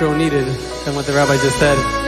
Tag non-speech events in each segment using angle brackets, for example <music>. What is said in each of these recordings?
Needed than what the rabbi just said.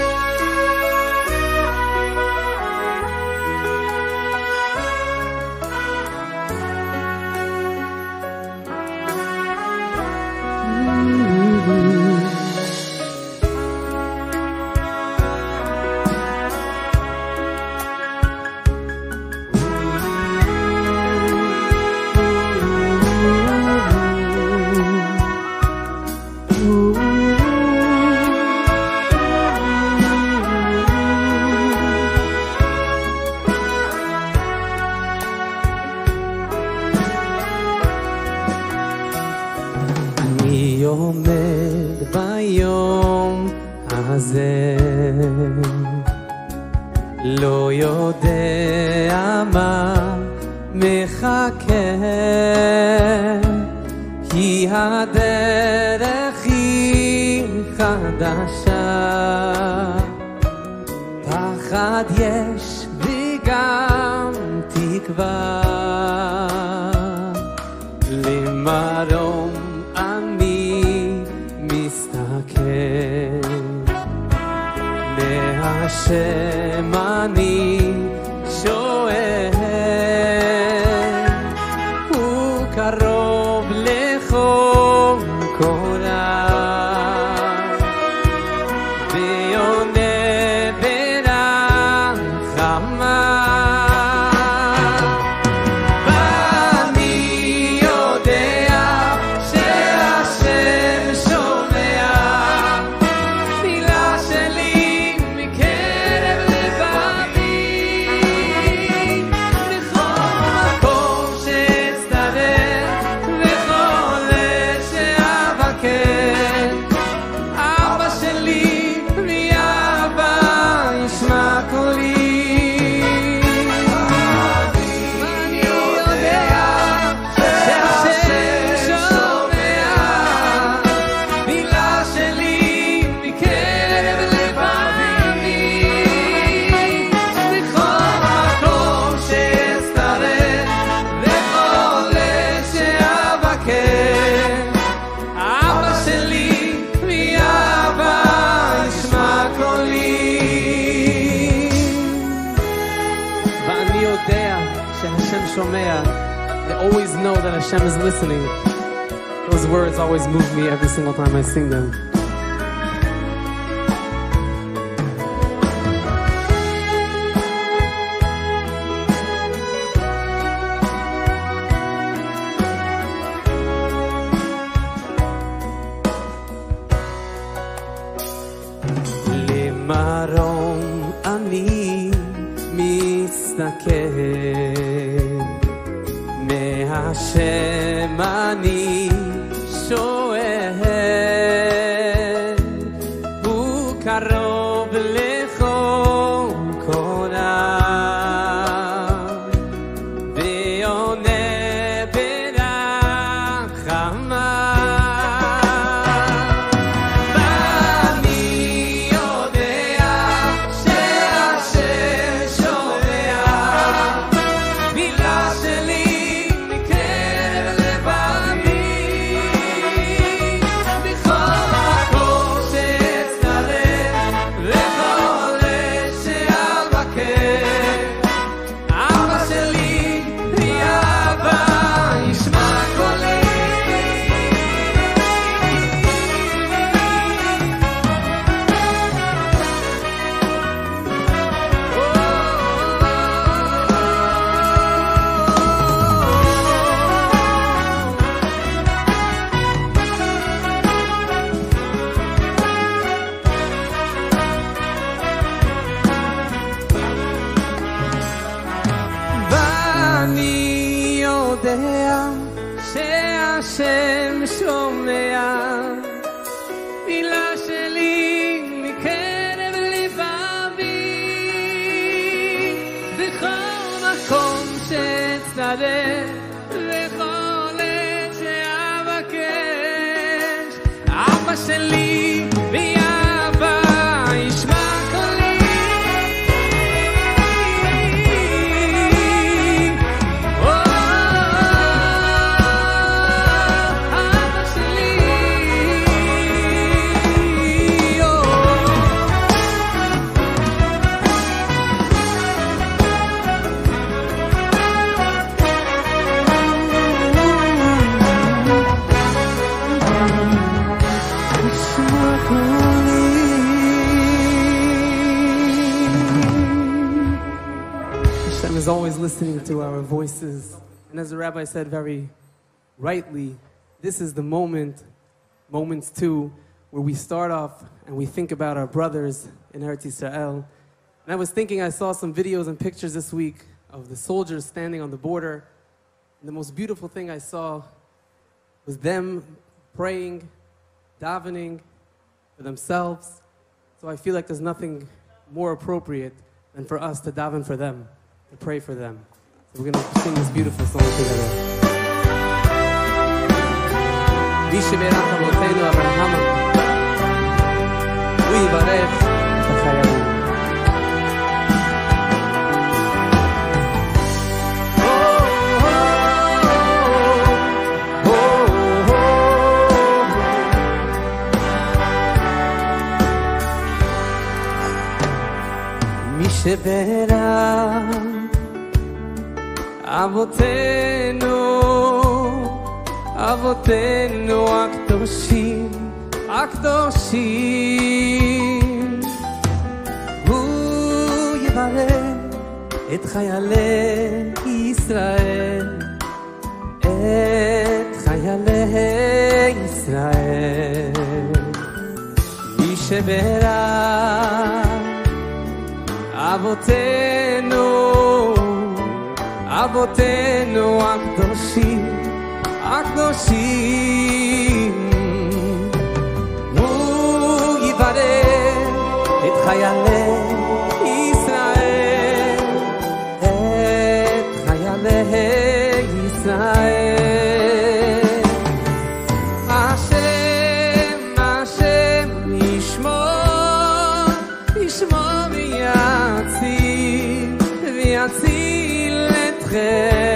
Hashem is listening. Those words always move me every single time I sing them. Said very rightly, this is the moment, moments two, where we start off and we think about our brothers in Eretz Israel. And I was thinking, I saw some videos and pictures this week of the soldiers standing on the border. And the most beautiful thing I saw was them praying, davening for themselves. So I feel like there's nothing more appropriate than for us to daven for them, to pray for them So we're going to sing this beautiful song together. מי שבירך אבותינו אברהם, הוא יברך את החיילים. מי שבירך אבותינו, אבותינו הקדושים, הקדושים, הוא יברך את חיילי ישראל, את חיילי ישראל, מי שבירך אבותינו, אבותינו הקדושים, הקדושים, הוא יברך את חיילי ישראל, את חיילי ישראל. morrer.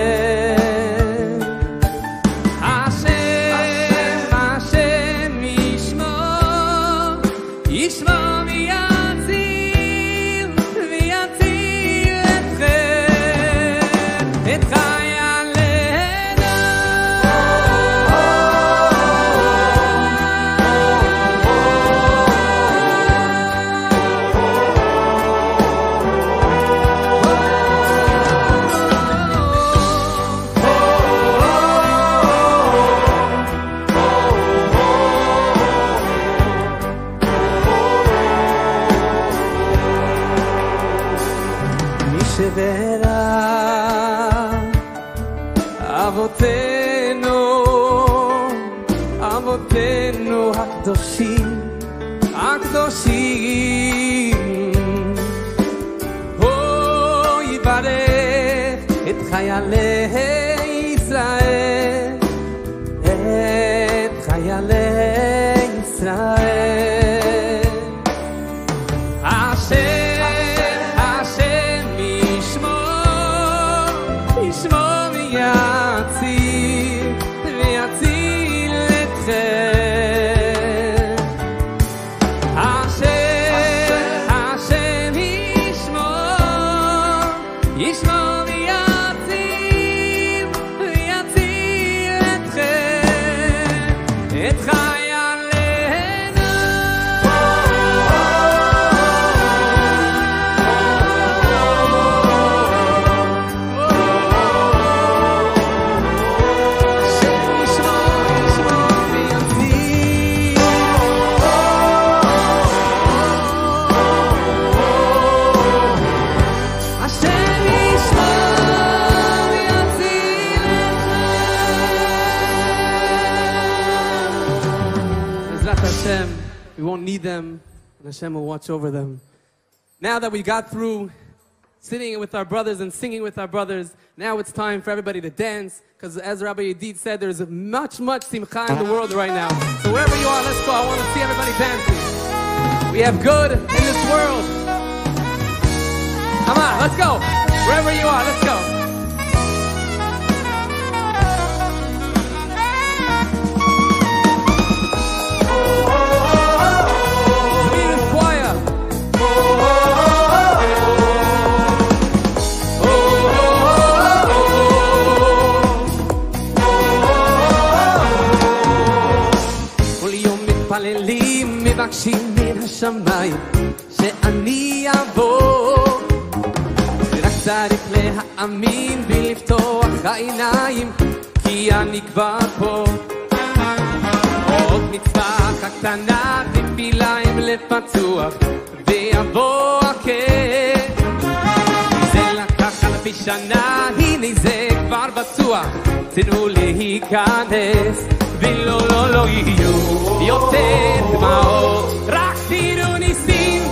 And Hashem will watch over them. Now that we got through sitting with our brothers and singing with our brothers, now it's time for everybody to dance, because as Rabbi Yedid said, there's much, much simcha in the world right now. So wherever you are, let's go. I want to see everybody dancing. We have good in this world. Come on, let's go. Wherever you are, let's go. מבקשים מן השמיים שאני אבוא ורק צריך להאמין ולפתוח העיניים, כי אני כבר פה. עוד מצווה קטנה, תפילה עם לב פצוע, ויבוא הכאב. זה לקח אלפי שנה, הנה זה כבר בטוח, תנו להיכנס, ולא, לא, לא יהיו יותר דמעות, רק תראו ניסים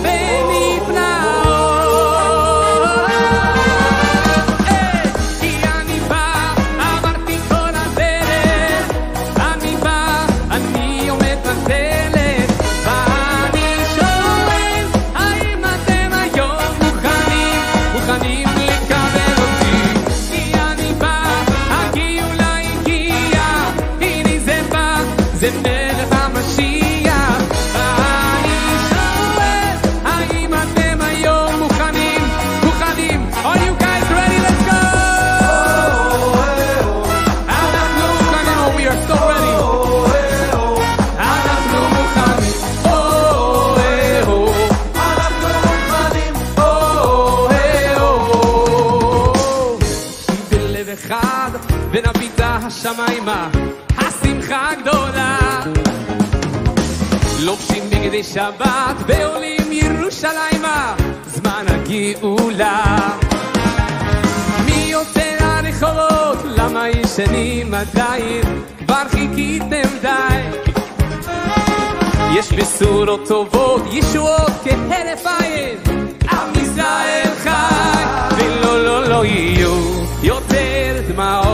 בגדי שבת ועולים ירושלימה, זמן הגאולה. מי יוצא לרחובות? למה ישנים עדיין? כבר חיכיתם די. יש בשורות טובות, ישועות כהרף עין. עם ישראל חי, ולא, לא, לא יהיו יותר דמעות.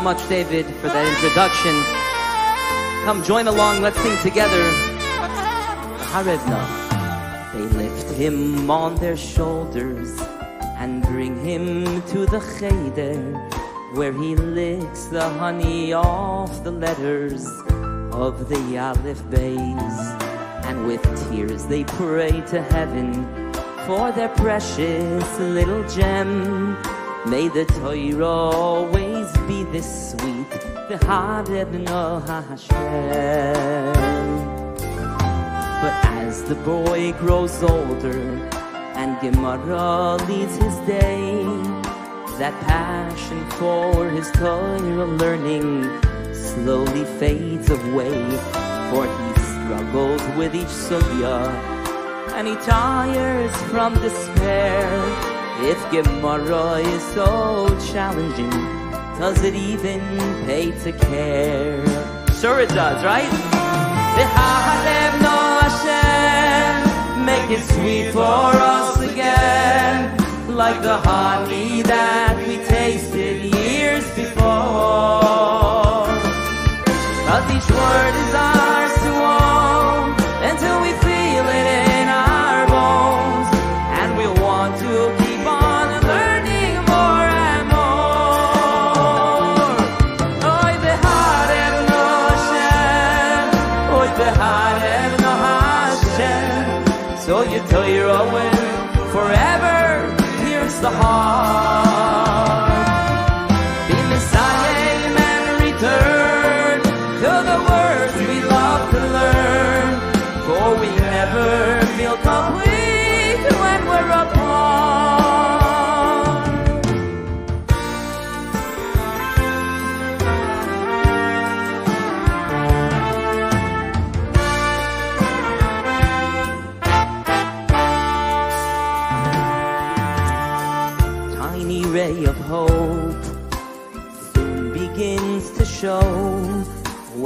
Much, David, for that introduction. Come join along, let's sing together. Harevna. They lift him on their shoulders and bring him to the cheder where he licks the honey off the letters of the Aleph Bays. And with tears they pray to heaven for their precious little gem. May the Torah always be this sweet, the heart Harevna Hashem. But as the boy grows older and Gemara leads his day, that passion for his Torah learning slowly fades away. For he struggles with each sugya and he tires from despair. If Gemara is so challenging, does it even pay to care? Sure it does, right? Make it sweet for us again, like the honey that we tasted years before. Cause each word is on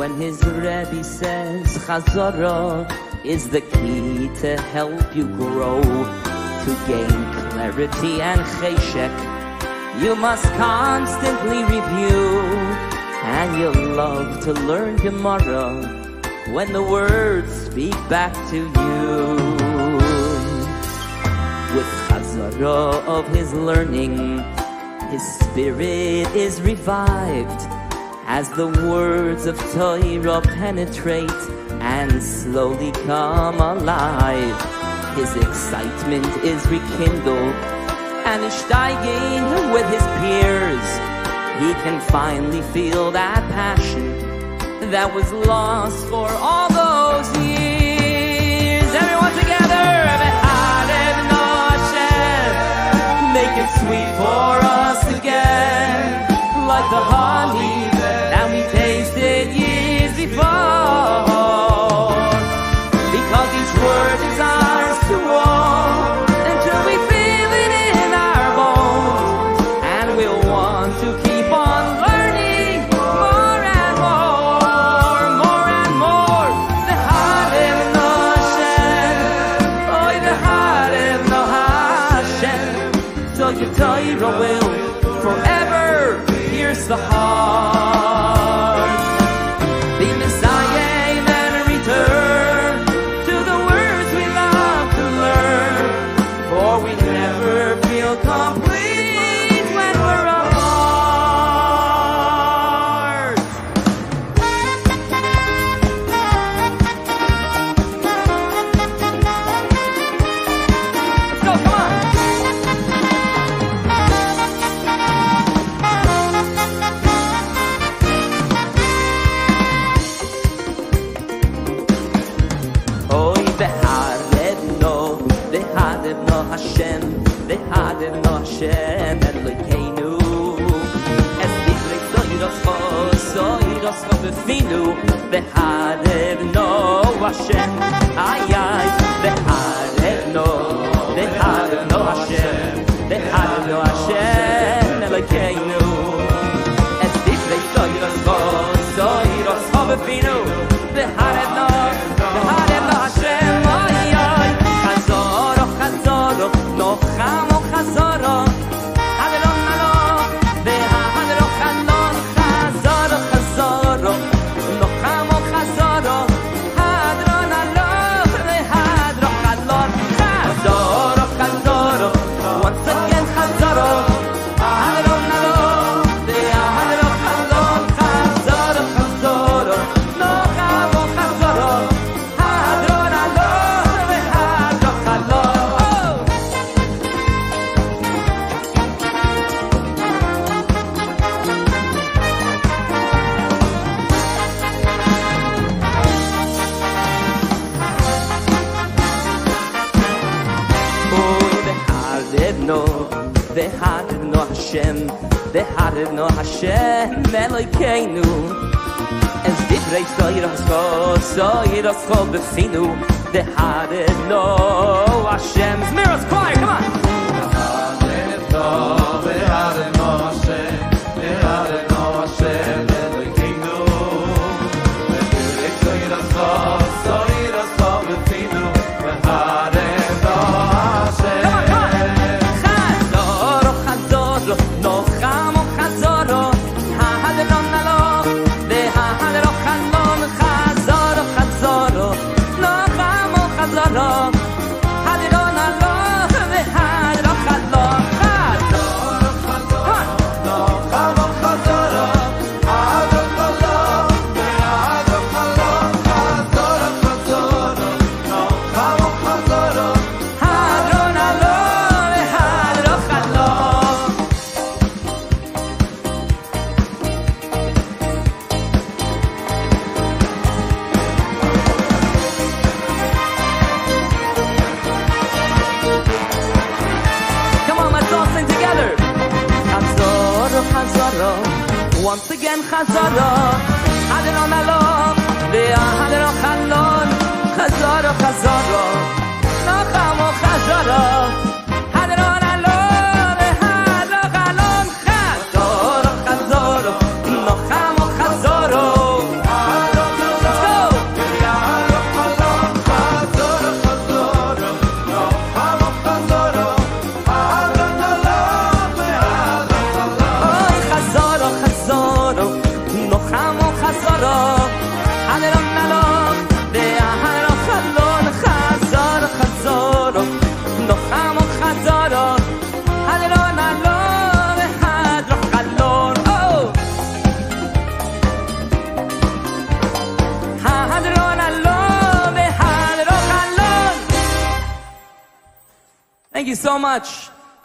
when his Rebbe says chazara is the key to help you grow, to gain clarity and cheshek. You must constantly review, and you'll love to learn Gemara when the words speak back to you. With chazara of his learning, his spirit is revived as the words of Torah penetrate and slowly come alive. His excitement is rekindled and is steiging with his peers. He can finally feel that passion that was lost for all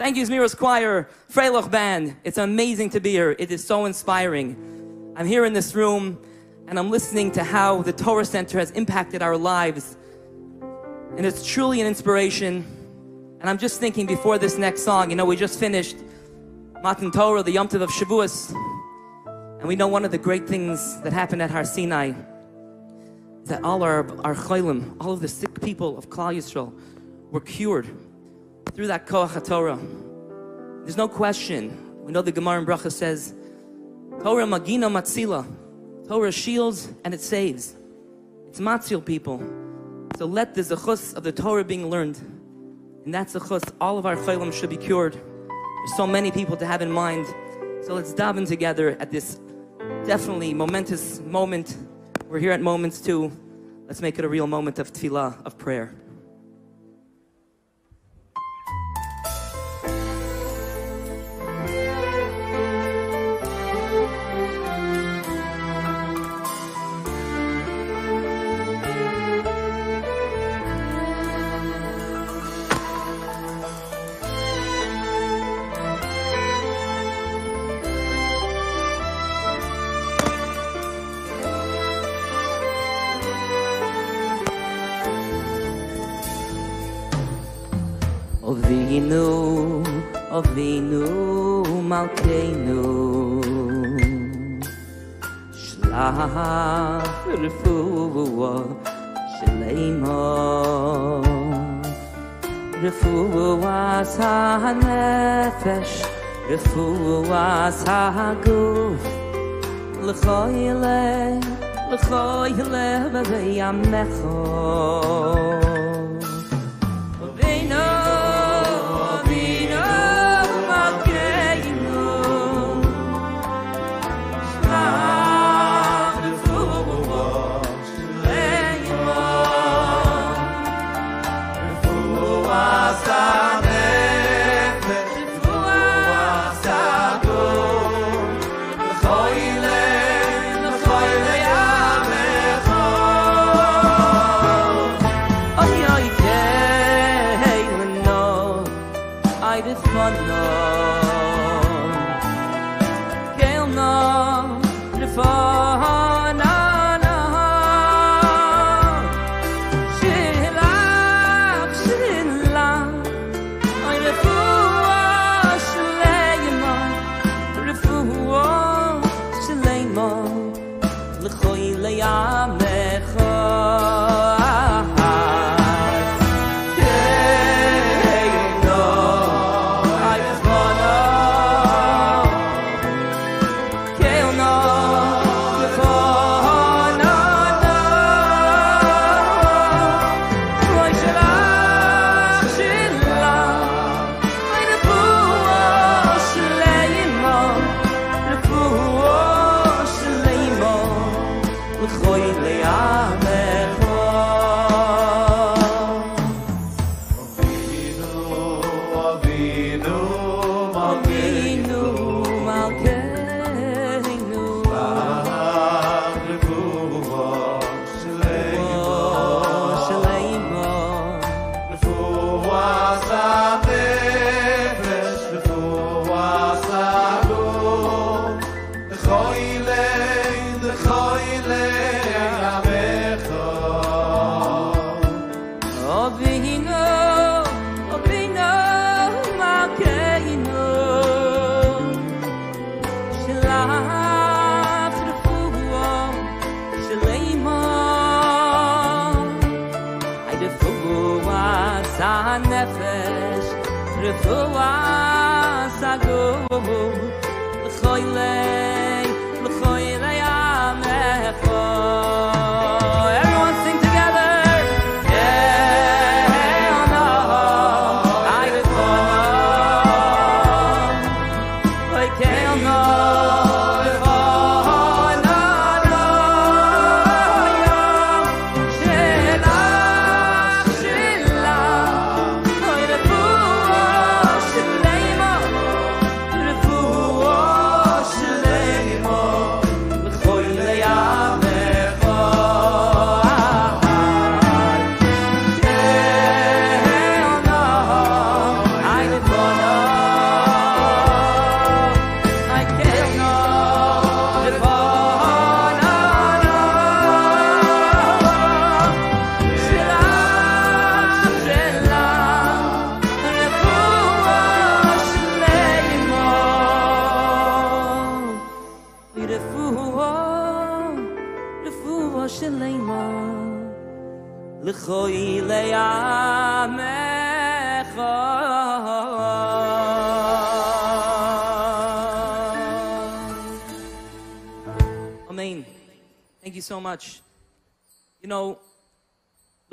Thank you, Zmiros Choir, Freiloch Band. It's amazing to be here. It is so inspiring. I'm here in this room and I'm listening to how the Torah Center has impacted our lives. And it's truly an inspiration. And I'm just thinking before this next song, you know, we just finished Matan Torah, the Yom Tov of Shavuos. And we know one of the great things that happened at Har Sinai is that all our, our cholim, all of the sick people of Klal Yisrael were cured through that Koach HaTorah. There's no question. We know the Gemara in Bracha says, Torah Magina Matzila. Torah shields and it saves. It's Matzil people. So let the zechus of the Torah being learned. And that zechus, all of our cholim should be cured. There's so many people to have in mind. So let's daven together at this definitely momentous moment. We're here at Moments too. Let's make it a real moment of tefillah, of prayer. malkeinu Shlach refuwa shleimo refuwa wa refuwa de fuu wa sa hanefesh. Sa le khoyle le khoyle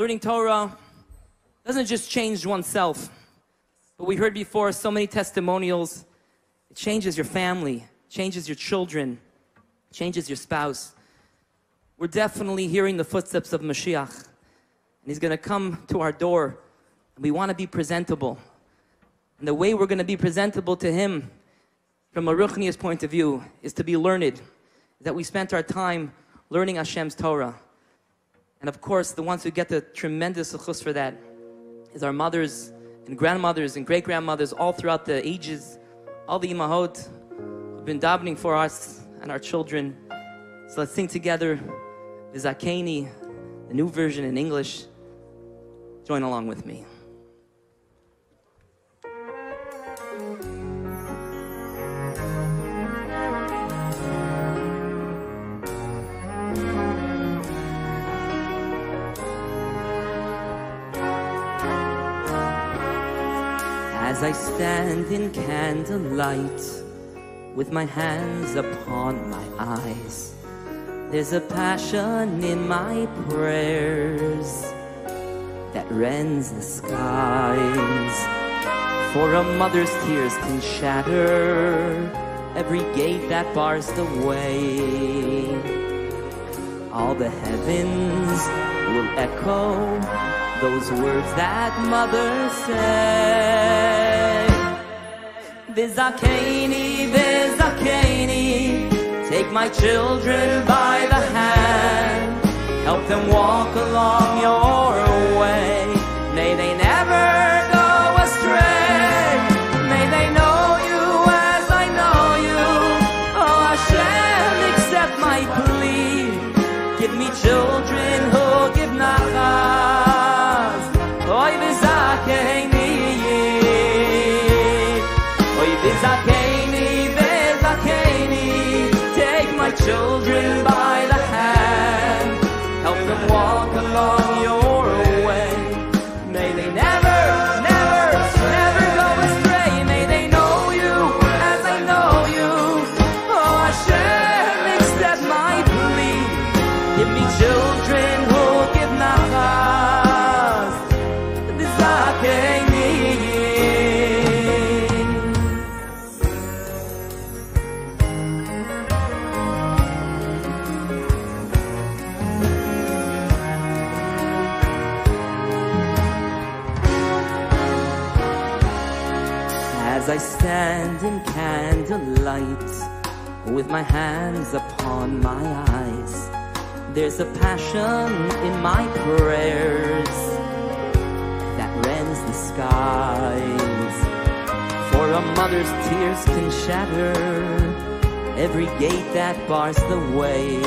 learning Torah doesn't just change oneself, but we heard before so many testimonials. It changes your family, changes your children, changes your spouse. We're definitely hearing the footsteps of Mashiach, and he's going to come to our door, and we want to be presentable. And the way we're going to be presentable to him, from a Ruchnius point of view, is to be learned that we spent our time learning Hashem's Torah. And of course, the ones who get the tremendous zechus for that is our mothers and grandmothers and great grandmothers all throughout the ages, all the imahot who've been davening for us and our children. So let's sing together Vizakeni, the new version in English. Join along with me. As I stand in candlelight with my hands upon my eyes, there's a passion in my prayers that rends the skies. For a mother's tears can shatter every gate that bars the way. All the heavens will echo those words that mother said. Vizakeni, Vizakeni, take my children by the hand, help them walk along your way. With my hands upon my eyes, there's a passion in my prayers that rends the skies. For a mother's tears can shatter every gate that bars the way.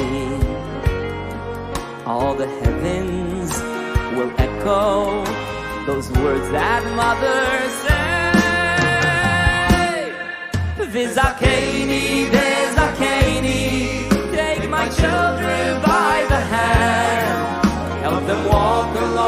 All the heavens will echo those words that mother said. Vizakeni, walk along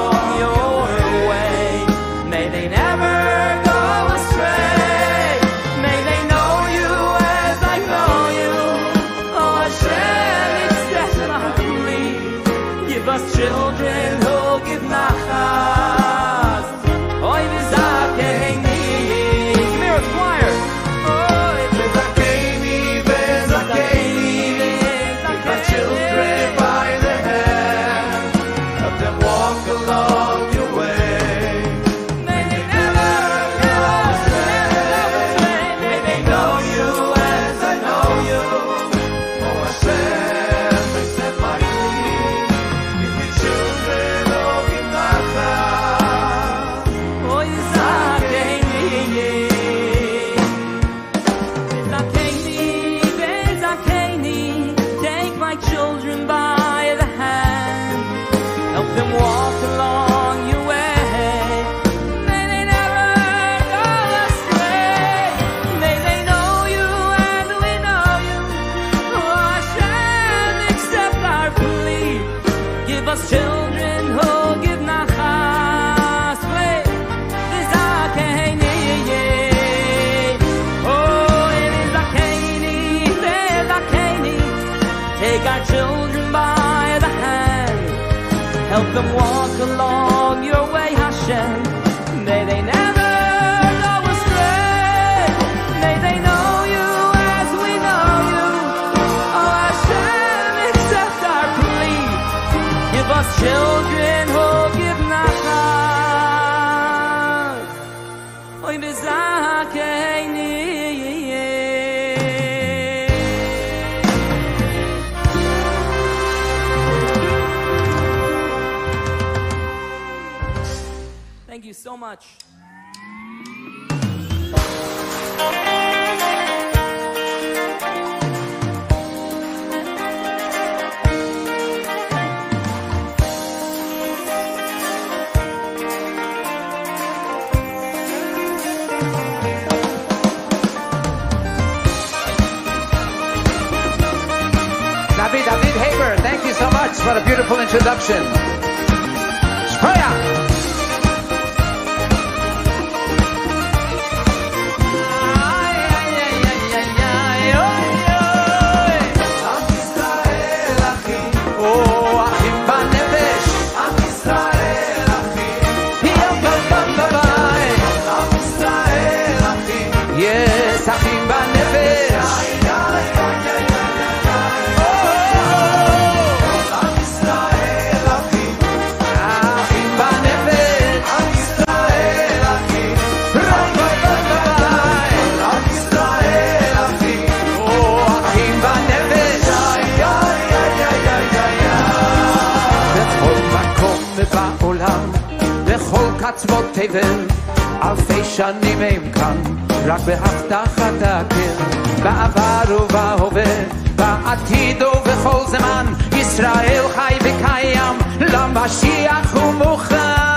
what a beautiful introduction. Spray up! Tevel, al feish ani meim kan, rak be hafta khata ken, ba avaru va hove, ba atido ve khol zeman, Israel khay be kayam, lam bashia khumukhan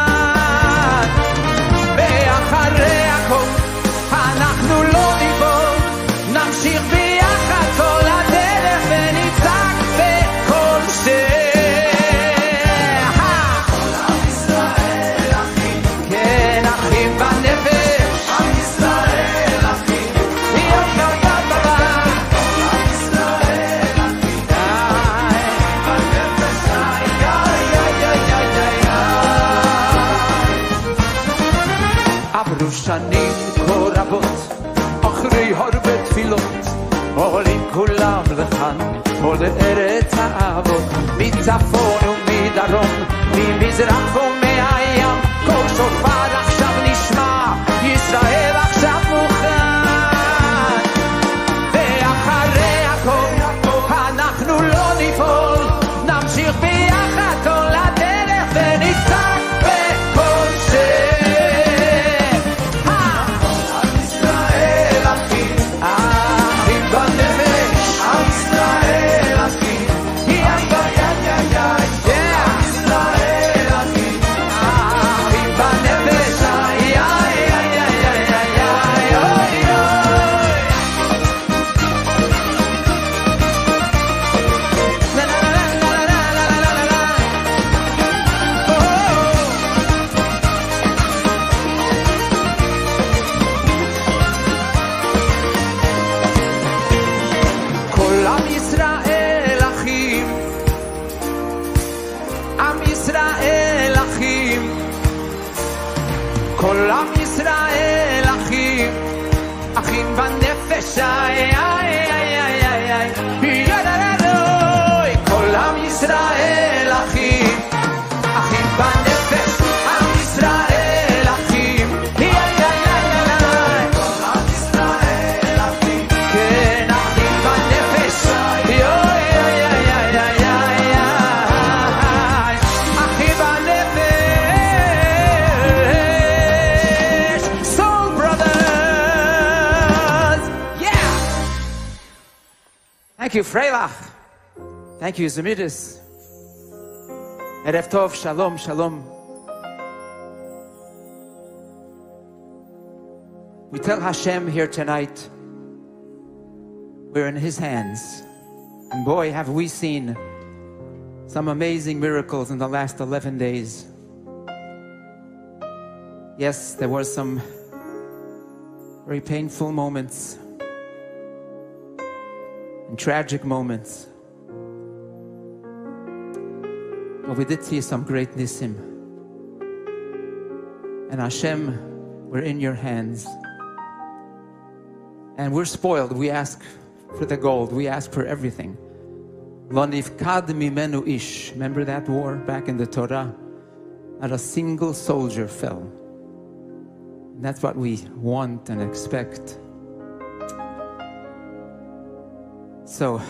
safonum midarum, mi miseram cum meaeam, coxor para Thank you, Freilach. Thank you, Zemidis. Erev Tov, Shalom, Shalom. We tell Hashem here tonight, we're in His hands. And boy, have we seen some amazing miracles in the last 11 days. Yes, there were some very painful moments and tragic moments. But we did see some great nisim. And Hashem, we're in your hands. And we're spoiled. We ask for the gold. We ask for everything. Lo nifkad mimenu ish. Remember that war back in the Torah? Not a single soldier fell. And that's what we want and expect. So,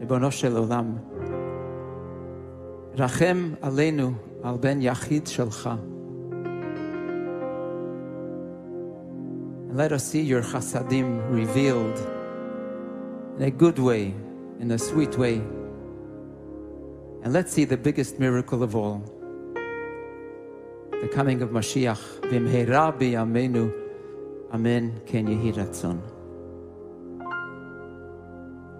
Ribono shel olam, rachem aleinu al ben yachid shelcha. And let us see your chasadim revealed in a good way, in a sweet way. And let's see the biggest miracle of all the coming of Mashiach. Vimheira b'yameinu. Amen. Ken yehi ratzon.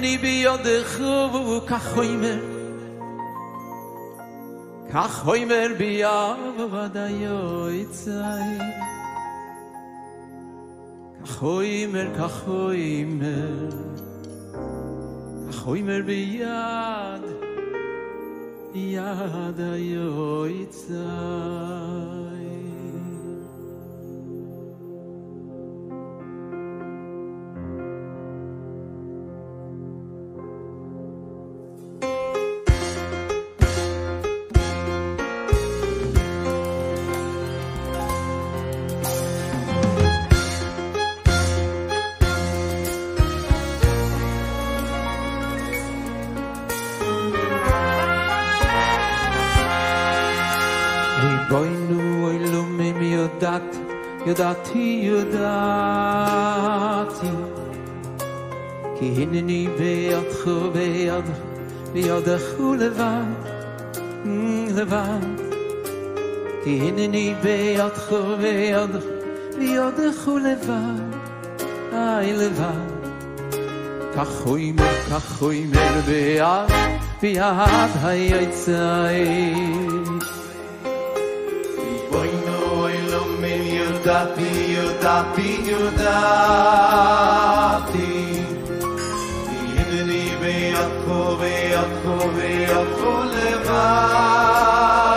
הנני ביודך וכך אומר כך אומר ביעבד היועצי כך אומר, כך אומר כך אומר ביד יד היועצי ריבונו ידעתי ידעתי כי הנני בידך וביד בידך ולבד לבד. כי הנני בידך be בידך ולבד אי לבד. כך הוא le כך הוא hin ביד ביד at Iudati, Iudati, Iudati. Yidni ve'atcho, ve'atcho, ve'atcho levat.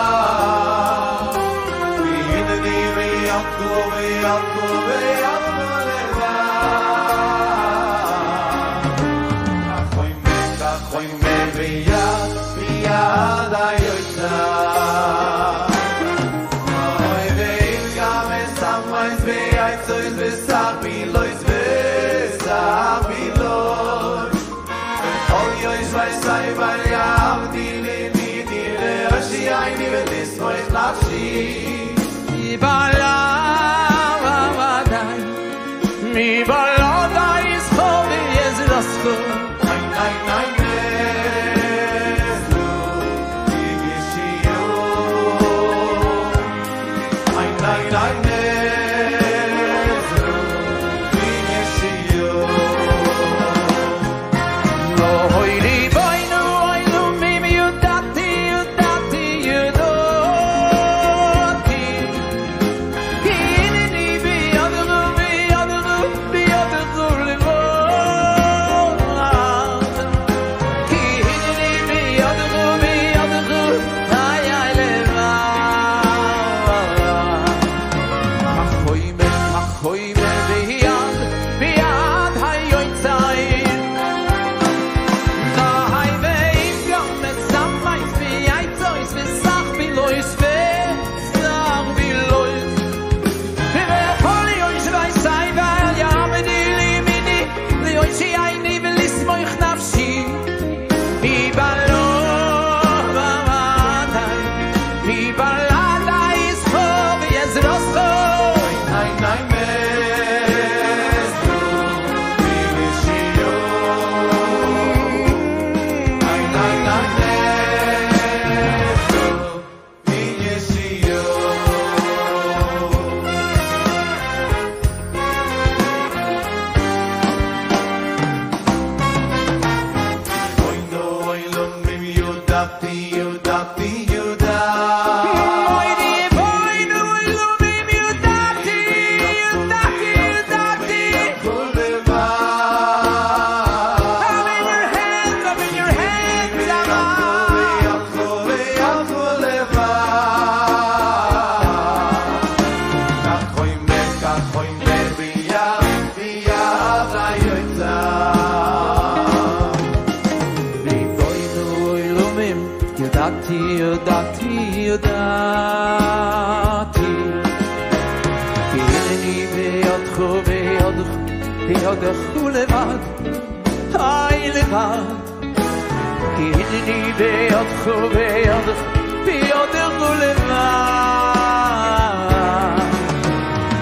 ביודך וביודך, ביודך ולבד.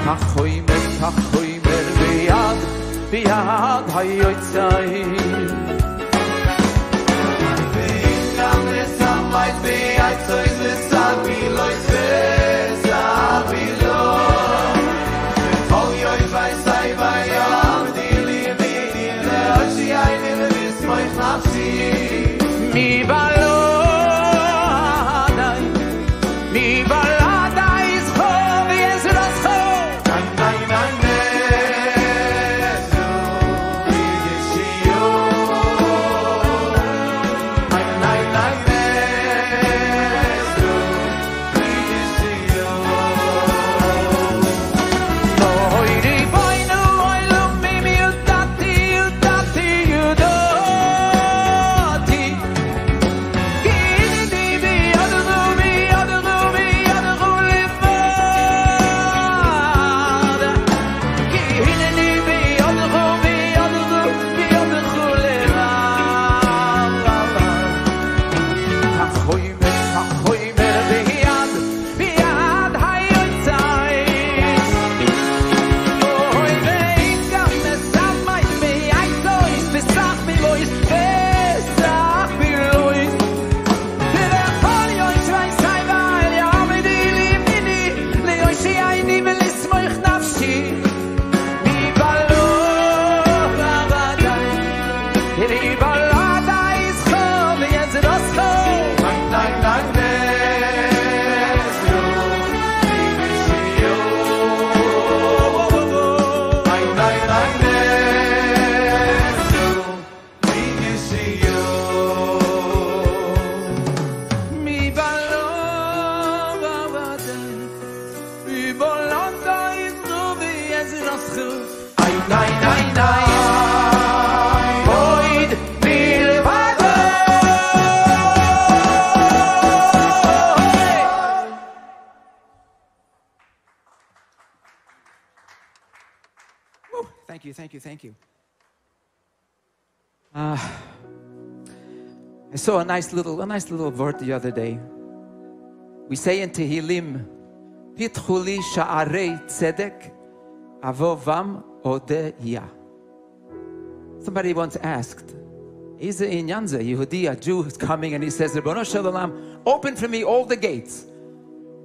החוימר, החוימר ביד, ביד היוצאים. Saw a nice little, a nice little word the other day. We say in Tehillim, Pitchuli sha'arei tzedek avovam odeya. Somebody once asked, Is in Yanza, Yehudi, a Jew is coming and he says, Ribbono Shalom, open for me all the gates.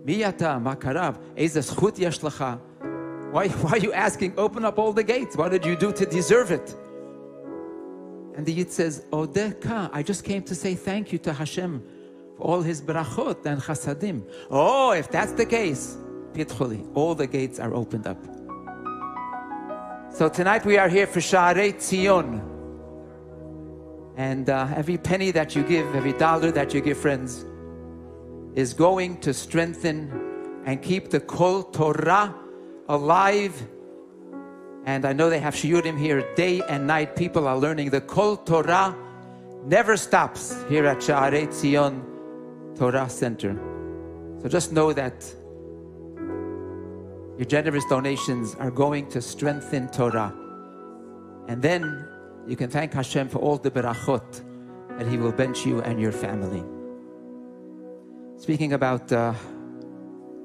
Miyata makarav, Eze zchut yesh lecha. Why, why are you asking, open up all the gates? What did you do to deserve it? And the Yid says, Odeka, I just came to say thank you to Hashem for all his brachot and chasadim. Oh, if that's the case, Pitchuli, all the gates are opened up. So tonight we are here for Sha'arei Tzion. And uh, every penny that you give, every dollar that you give, friends, is going to strengthen and keep the Kol Torah alive. And I know they have shiurim here day and night. People are learning the Kol Torah never stops here at Sha'arei Tzion Torah Center. So just know that your generous donations are going to strengthen Torah. And then you can thank Hashem for all the berachot that He will bench you and your family. Speaking about uh,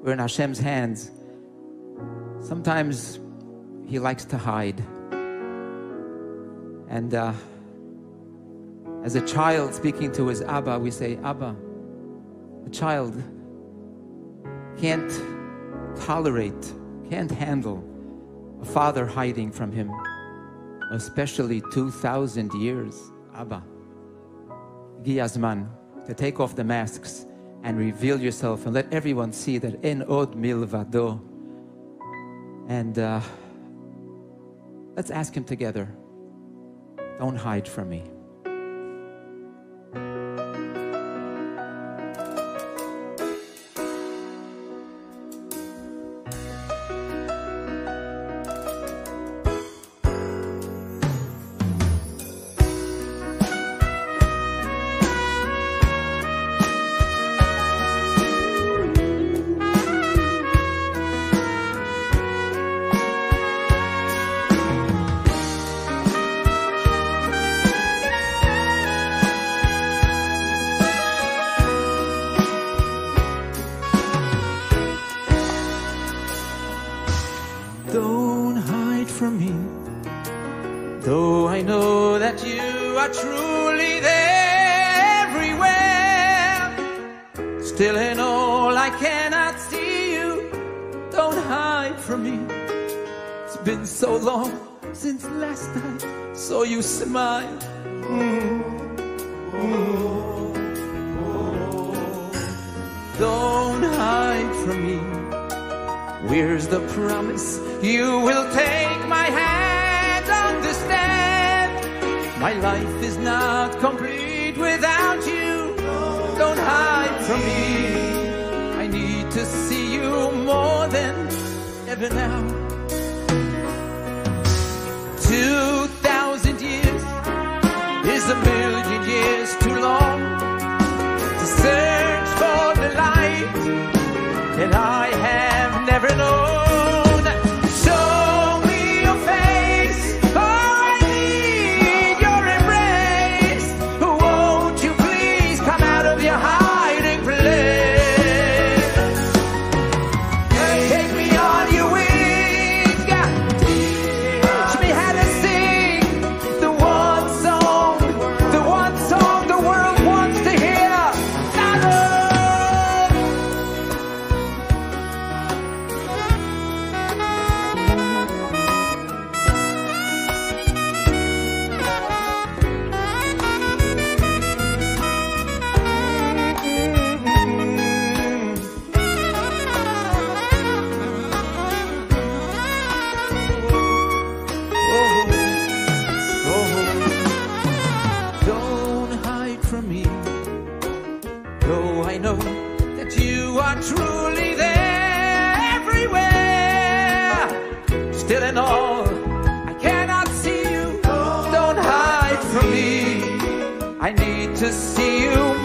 we're in Hashem's hands, sometimes He likes to hide. And uh, as a child speaking to his Abba, we say, Abba, a child can't tolerate, can't handle a father hiding from him, especially 2,000 years. Abba, Giyazman, to take off the masks and reveal yourself and let everyone see that in od milvado. And uh, let's ask him together. Don't hide from me. I need to see you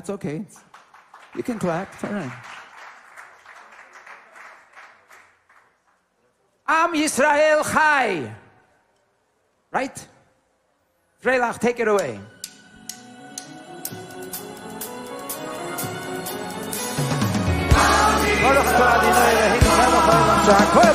It's okay. It's- you can clap. It's all right. Am Yisrael Chai. Right? Freilach, take it away. Baruch atah Adonai Eloheinu melech haolam שהכל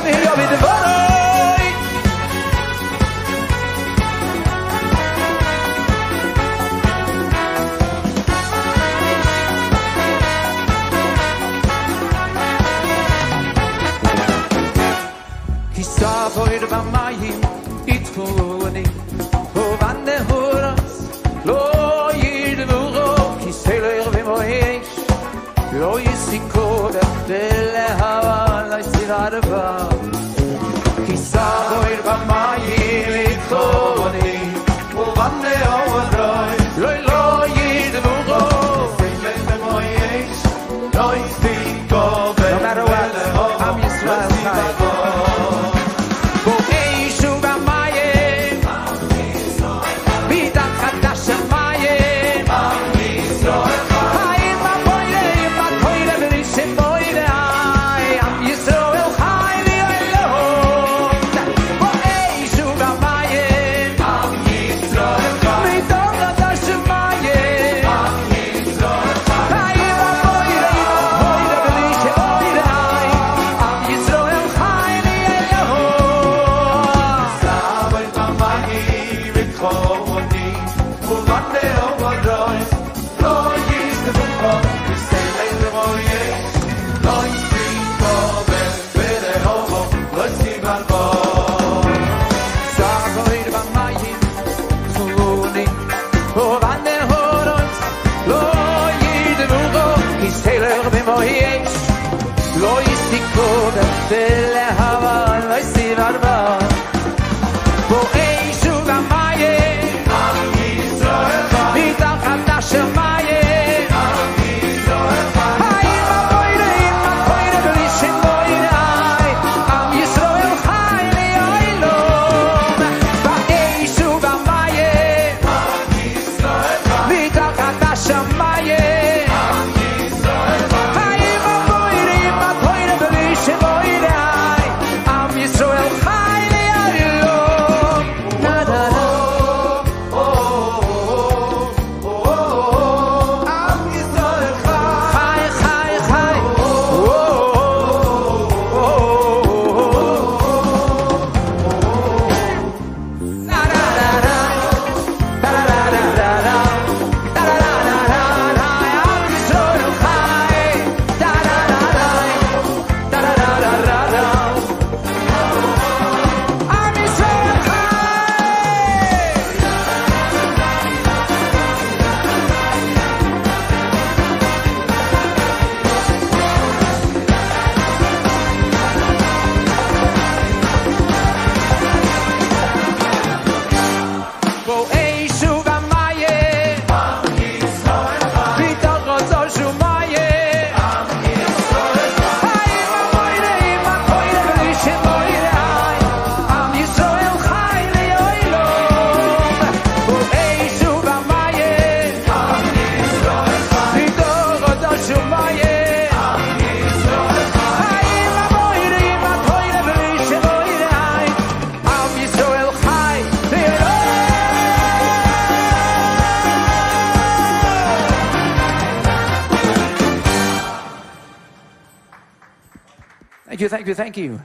Thank you.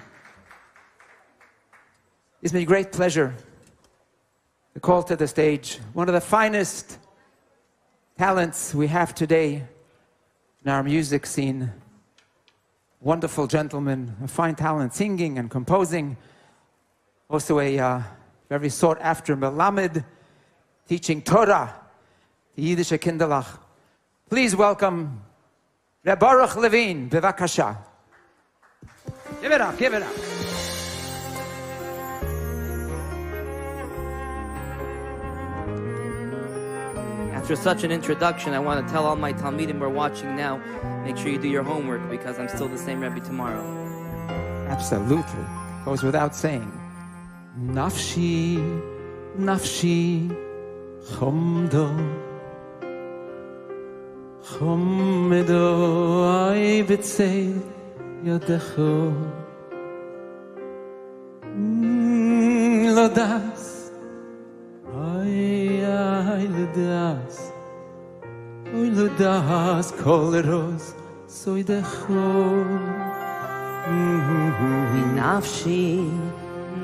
It's been a great pleasure to call to the stage one of the finest talents we have today in our music scene. Wonderful gentleman, a fine talent singing and composing. Also a uh, very sought after Melamed, teaching Torah to Yiddish Kinderlach. Please welcome Reb Baruch Levine, Bevakasha. Give it up, give it up. After such an introduction, I want to tell all my Talmidim we're watching now, make sure you do your homework because I'm still the same Rebbe tomorrow. Absolutely. Goes without saying. Nafshi, nafshi, chomdo, chomdo, ay b'tzeil. ידך לא דס אוי אוי לא דס אוי לא דס כל רוז סוי דחו נפשי,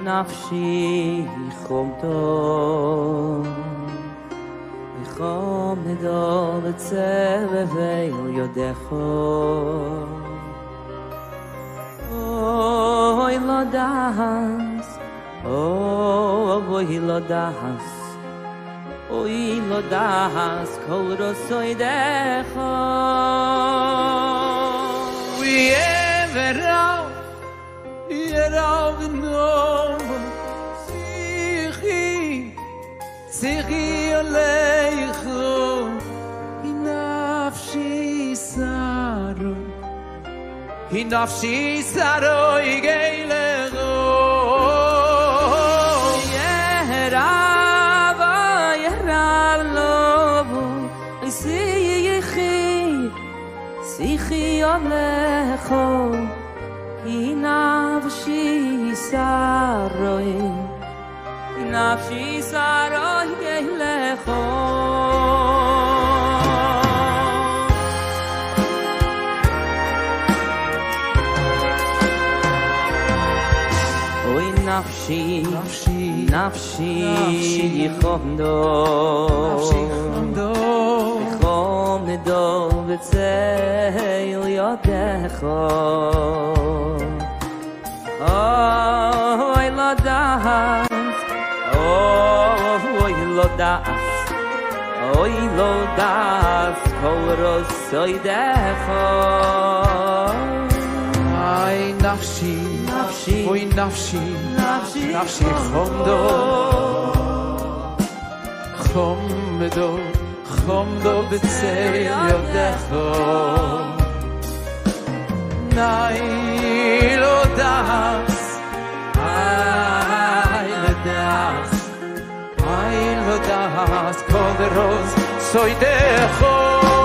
נפשי חומתו. חום נדו בצבבי יודכו. אוי לא דס, אוי לא דס, אוי לא דס, כל רוסוי דכו. Yeverau, Yerau Gnom, Sichi, Sichi Aleichu, Inafshi Saru, Inafshi Saru, Igelechu. ירב, ירב לובו, שיחי, שיחי הולכו, כי נפשי שרוי, כי נפשי שרוי ילכו. אוי נפשי, Nafshi, נפשי יחומדו, Chomdo, חומדו בצל יודך. אוי לא דס, אוי לא דס, אוי לא דס, כל רוסוי דך. Ay, Nafshi, נפשי, Oy, Nafshi, נפשי Nafshi, Chomdo, Chomdo, Chomdo, B'tzei Yodecho. Nay, lo das, ay, lo das, ay, lo das, kol de roz, soy dejo. נפשי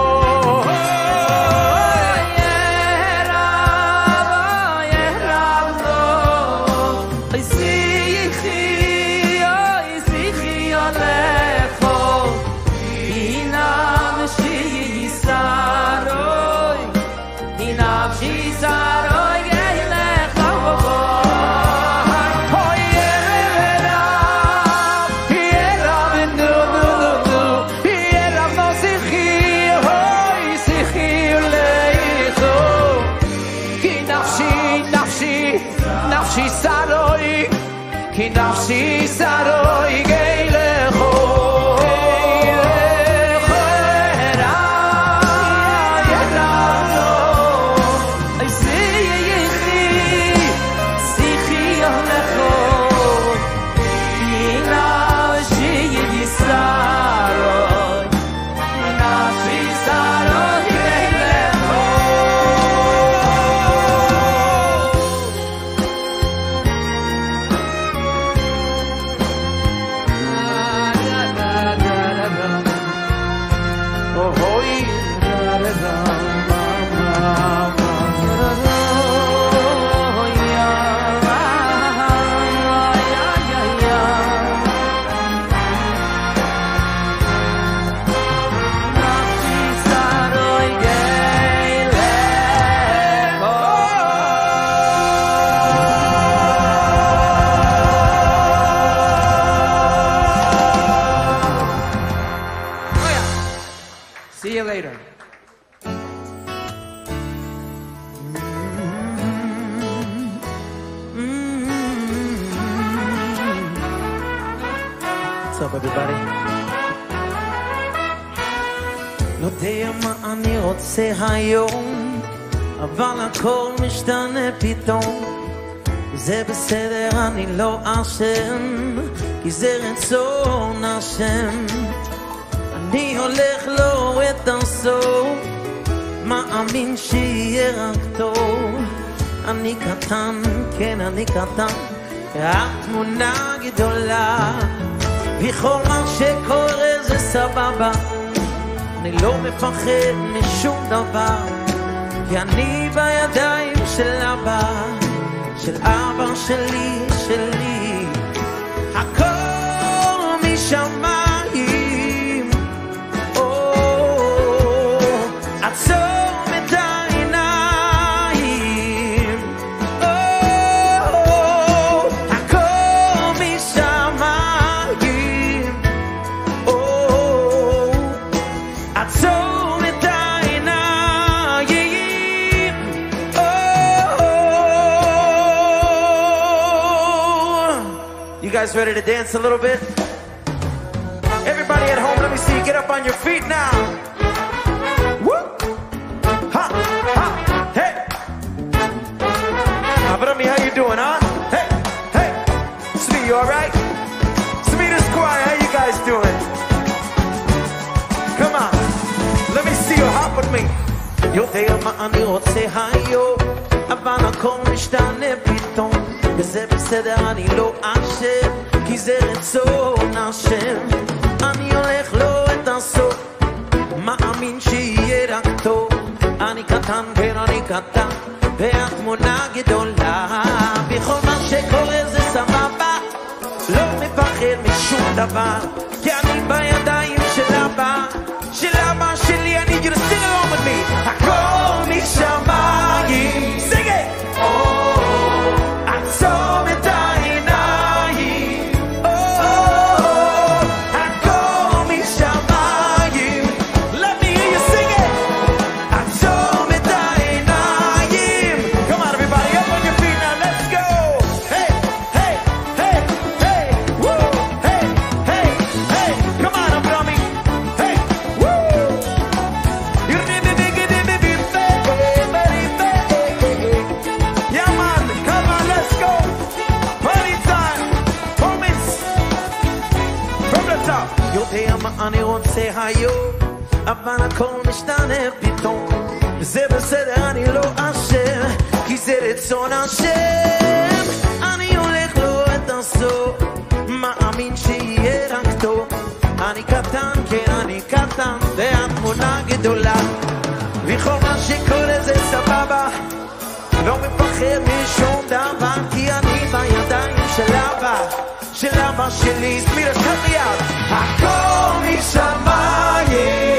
לא אשם, כי זה רצון השם. אני הולך לו את הסוף, מאמין שיהיה רק טוב. אני קטן, כן אני קטן, והתמונה גדולה. וכל מה שקורה זה סבבה, אני לא מפחד משום דבר, כי אני בידיים של אבא, של אבא שלי, שלי. guys ready to dance a little bit? Everybody at home, let me see you get up on your feet now. Woo! Ha! Ha! Hey! Abrami, how you doing, huh? Hey! Hey! Smee, you alright? Smee the Squire, how you guys doing? Come on. Let me see you hop with me. יודע מה אני רוצה היום, אבל הכל משתנה פתאום, וזה בסדר, אני לא אשם, כי זה רצון השם. אני הולך לו את הסוף, מאמין שיהיה רק טוב. אני קטן, כן אני קטן, והתמונה גדולה, בכל מה שקורה זה סבבה. לא מפחד משום דבר, כי אני בידיים של אבא, של אבא שלי, אני need רצון השם. אני הולך לו את הסוף, מאמין שיהיה רק טוב. אני קטן, כן אני קטן, והתמונה גדולה. וכל מה שקורה זה סבבה, לא מפחד משום דבר, כי אני בידיים של אבא, של אבא שלי. סמירה, out. הכל משמיים.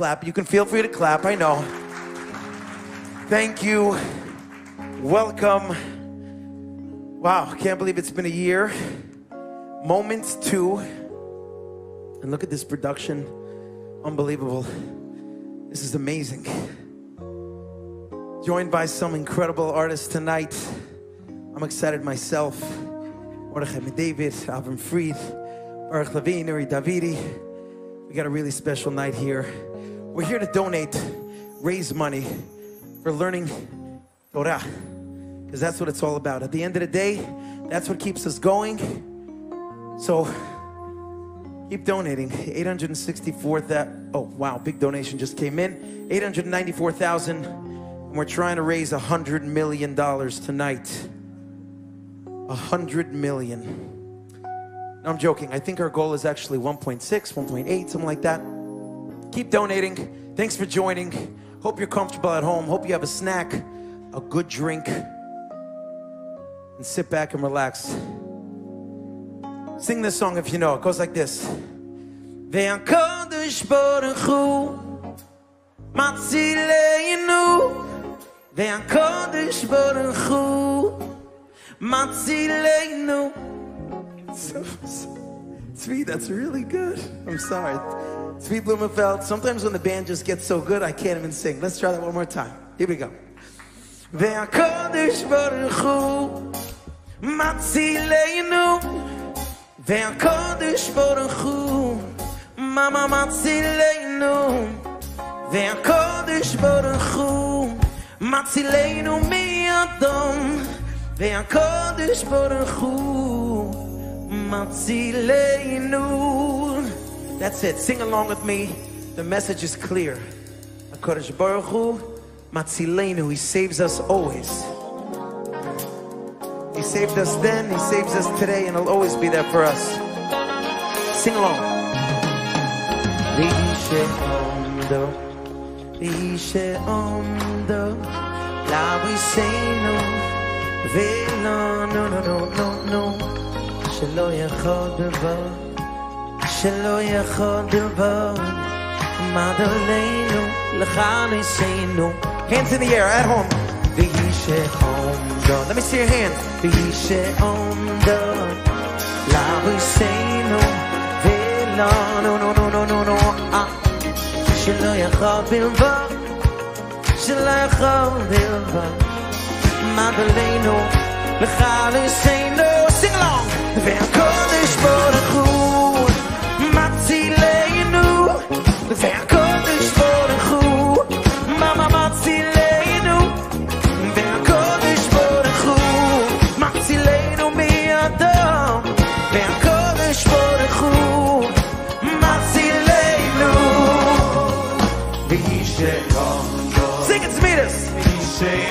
Clap. You can feel free to clap. I know. Thank you. Welcome. Wow, can't believe it's been a year. Moments two. And look at this production. Unbelievable. This is amazing. Joined by some incredible artists tonight. I'm excited myself. Mordechai David, Avram Fried, Baruch Levine, Uri Davidi. We got a really special night here. We're here to donate, raise money for learning Torah. Because that's what it's all about. At the end of the day, that's what keeps us going. So keep donating. 864 that oh wow, big donation just came in. 894,000. And we're trying to raise a hundred million dollars tonight. A hundred million. No, I'm joking. I think our goal is actually 1.6, 1.8, something like that. Keep donating. Thanks for joining. Hope you're comfortable at home. Hope you have a snack, a good drink, and sit back and relax. Sing this song if you know. It goes like this. והקדוש ברוך הוא מצילנו והקדוש ברוך הוא מצילנו Sweet, that's really good. I'm sorry. Sweet Blumenfeld, sometimes when the band just gets so good, I can't even sing. Let's try that one more time. Here we go. והקדוש ברוך הוא מצילנו והקדוש ברוך הוא ממה מצילנו והקדוש ברוך הוא מצילנו מאדום והקדוש ברוך הוא מצילנו That's it. Sing along with me. The message is clear. HaKadosh Baruch Hu Matzilenu. He saves us always. He saved us then, He saves us today, and He'll always be there for us. Sing along. Vishe Ondo, Vishe Ondo, Lavisenu, Velo, no, no, no, no, no, שלא יכול דבר, שלא יכול דבר, מדלנו, לך ניסינו. Hands in the air at home. ויהי עומדו. Let me see your hands. ויהי עומדו. לאביסנו. ולא, נו, נו, נו, נו, נו, נו, אה. שלא יכול בלבד. שלא יכול בלבד. מדלנו. לך ניסינו. Sing along. והקודש ברוך הוא והקודש ברוך הוא מה מצילנו. והקודש ברוך הוא מצילנו מאדם. והקודש ברוך הוא מצילנו. Sing it, Smitas. שלא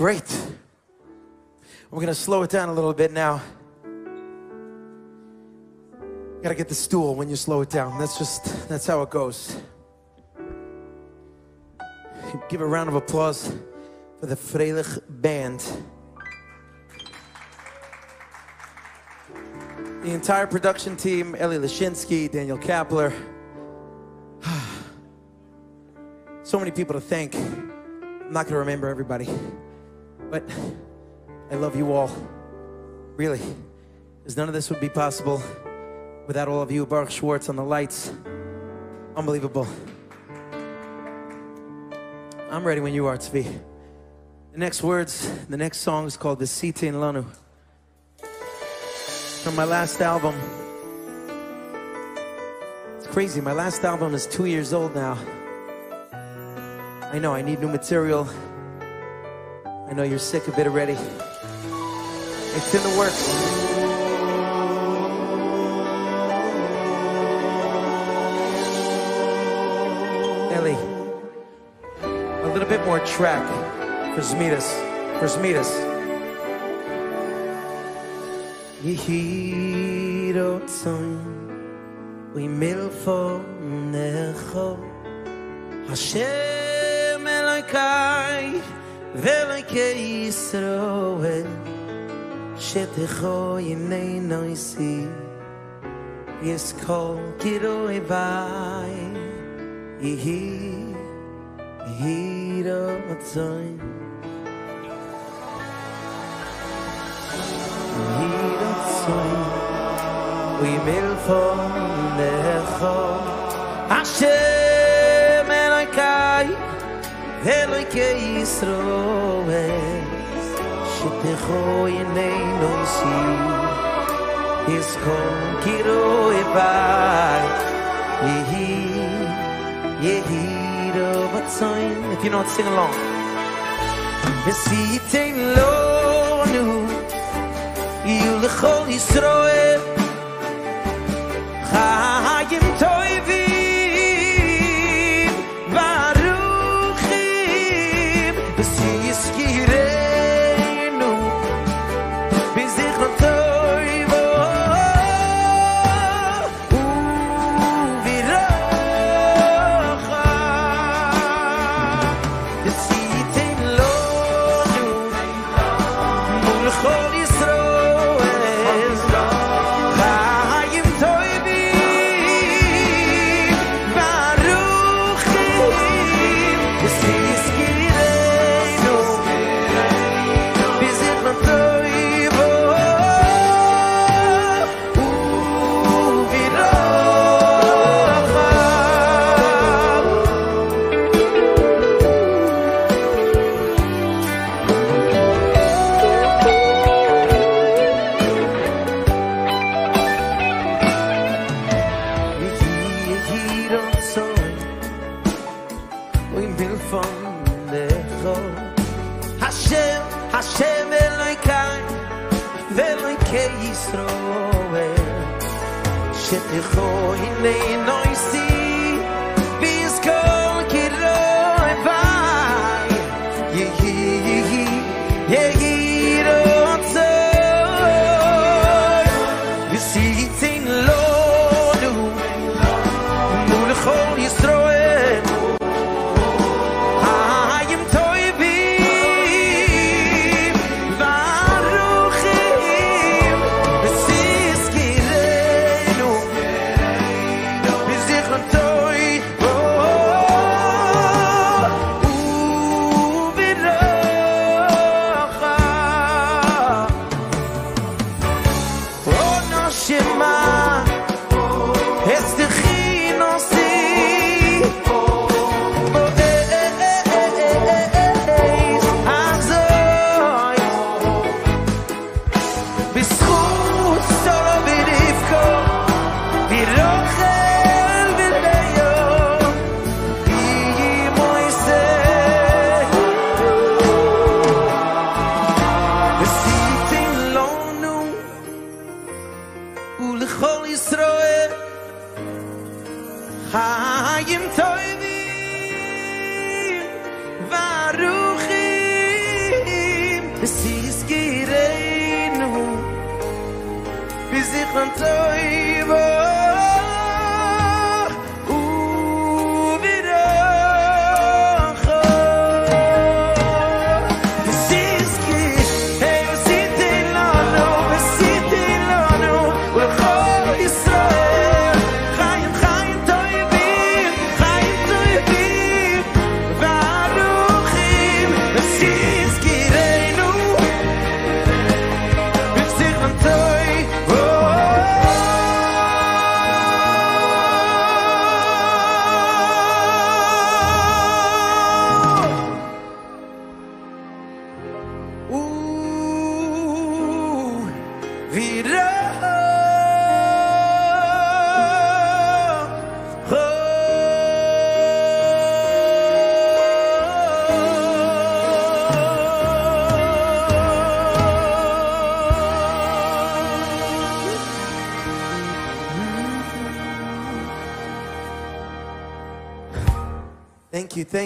great. We're gonna slow it down a little bit now. You Gotta get the stool when you slow it down. That's just, that's how it goes. Give a round of applause for the Freilach Band. The entire production team, Eli Lashinsky, Daniel Kapler. <sighs> So many people to thank. I'm not gonna remember everybody, but I love you all. Really. Because none of this would be possible without all of you. Baruch Schwartz on the lights. Unbelievable. I'm ready when you are, Tzvi. The next words, the next song is called Visitin Lanu. From my last album. It's crazy. My last album is two years old now. I know I need new material. I know you're sick of it already. It's in the works. Ellie, a little bit more track for Zmitas. For Zmitas. Yehirotzon, we milfo necho. Hashem Vela ke isroe she te khoy nei noy si Yes kol kiro e vai i hi hi ro tsoy hi ro tsoy we mil fo ne kho ashe melakai אלוי i שתכו עינינו e יזכון ho i ne יהי non si e ro vat If you know what sing along. Ve לנו יהיו לכל in lo טוב le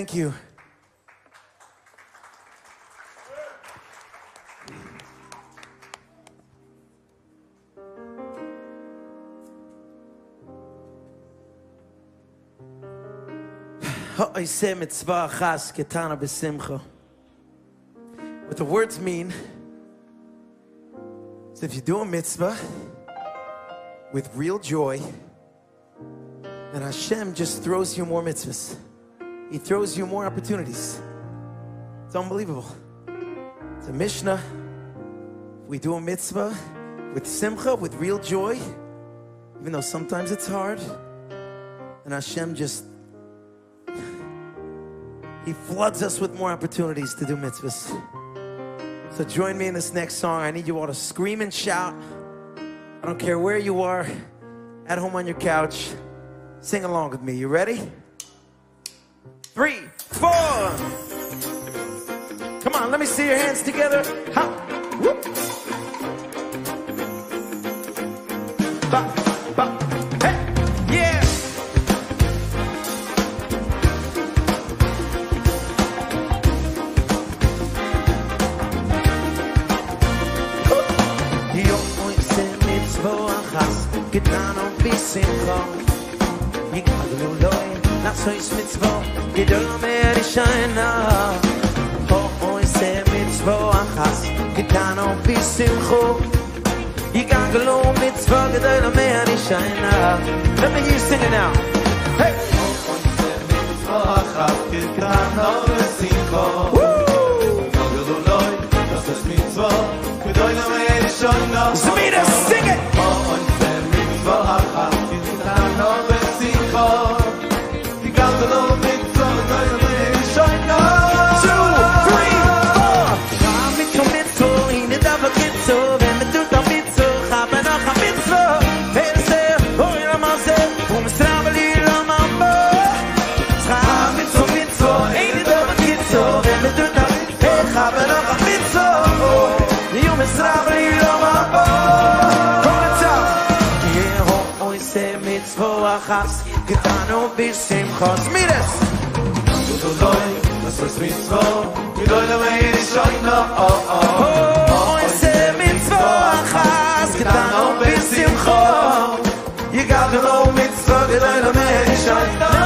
Thank you. What the words mean is if you do a mitzvah with real joy, then Hashem just throws you more mitzvahs. He throws you more opportunities. It's unbelievable. It's a Mishnah. We do a mitzvah with simcha, with real joy, even though sometimes it's hard, and Hashem just he floods us with more opportunities to do mitzvahs. So join me in this next song. I need you all to scream and shout. I don't care where you are, at home on your couch. Sing along with me. You ready? Three, four. Come on, let me see your hands together. Ha. Whoop. Ba, ba. Hey. Yeah. Yo moise mitzvo achas getan auf bisimcha Yigadlu loy nachsois mitzvo gedol mer shayna. Ho moise mitzvo achas. Getan auf bisimcha Yigadlu mitzvo gedol mer shayna. Let me hear you sing it now. Hey! Sing khas getano bis im khos mires du du doy das es mit so du doy da mei is shoy no oh oh oi se mit so khas getano bis im khos i got no mit so du doy da mei is shoy no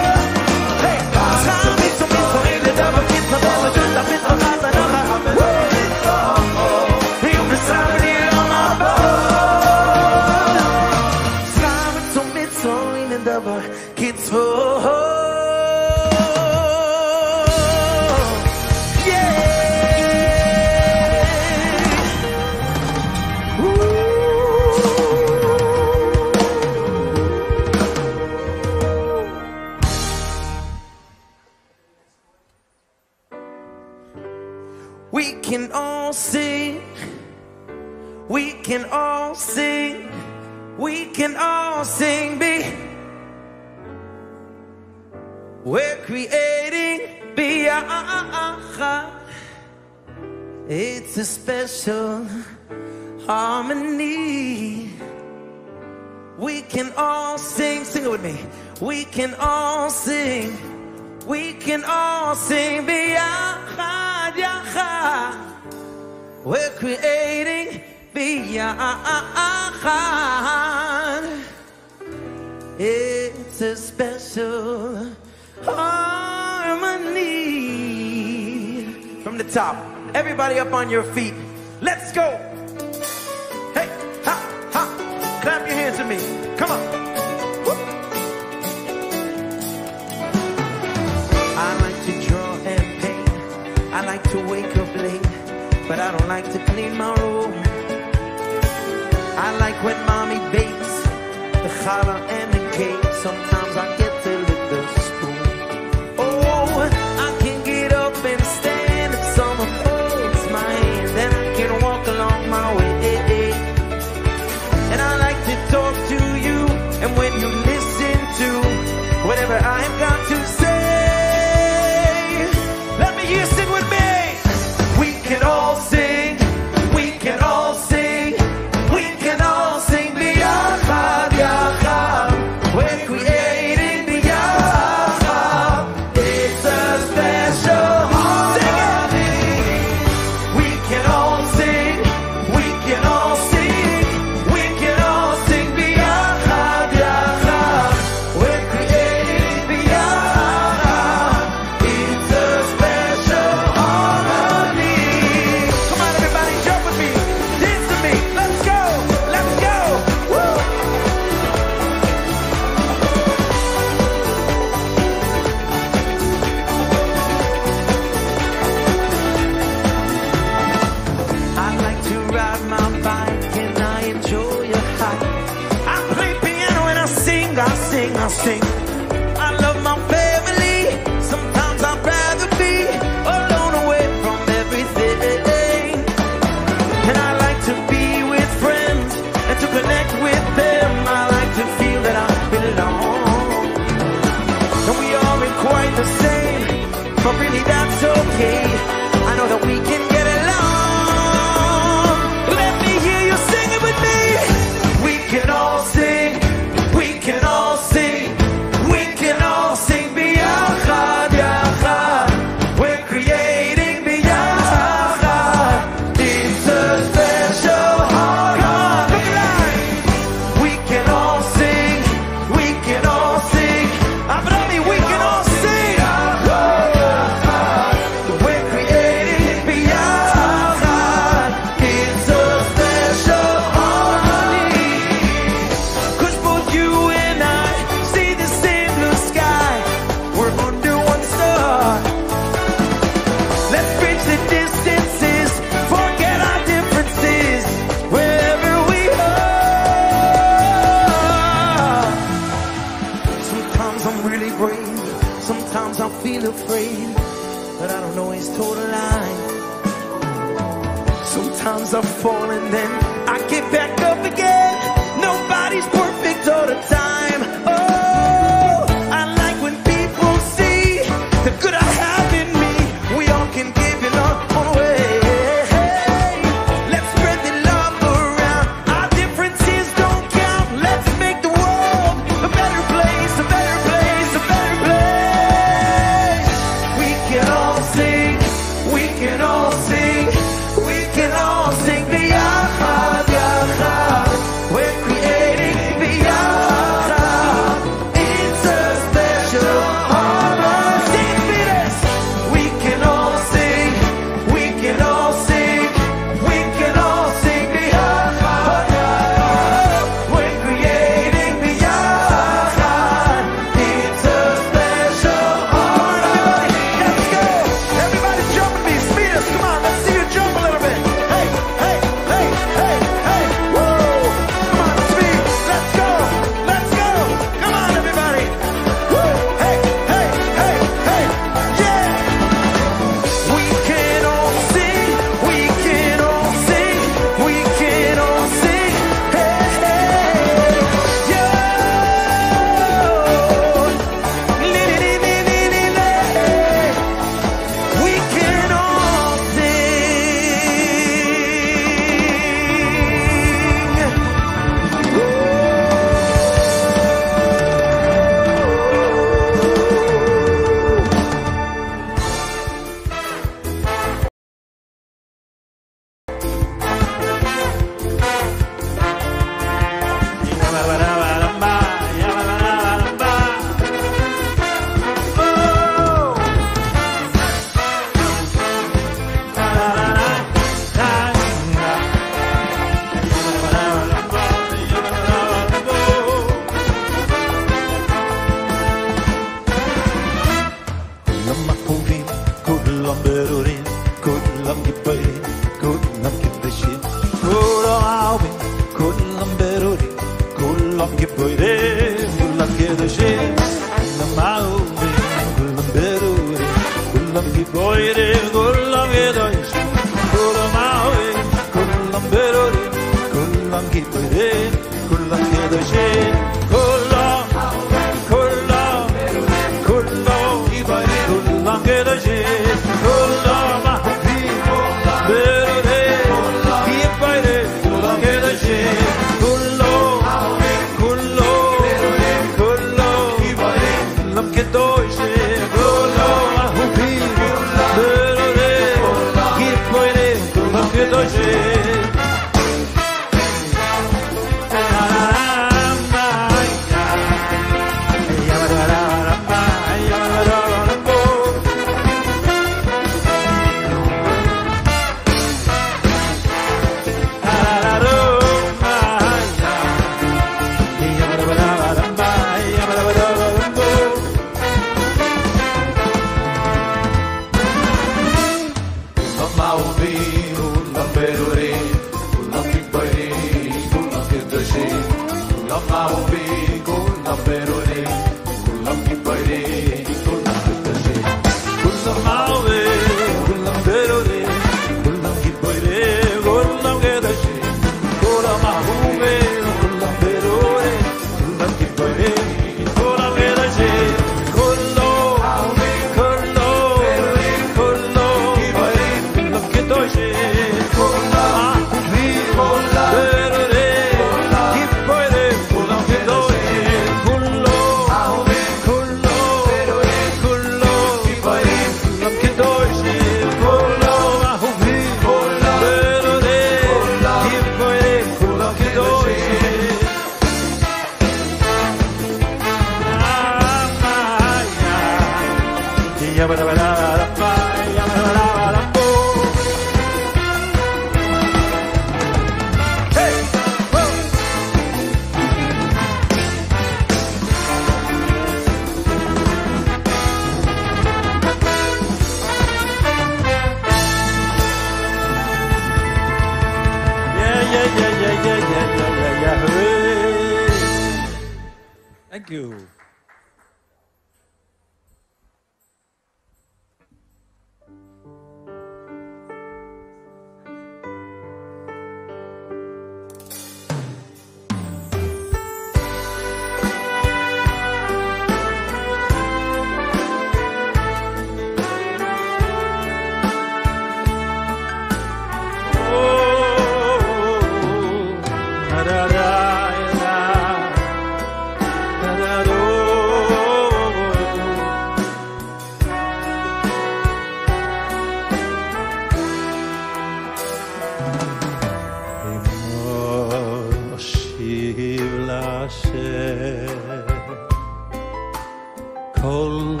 kol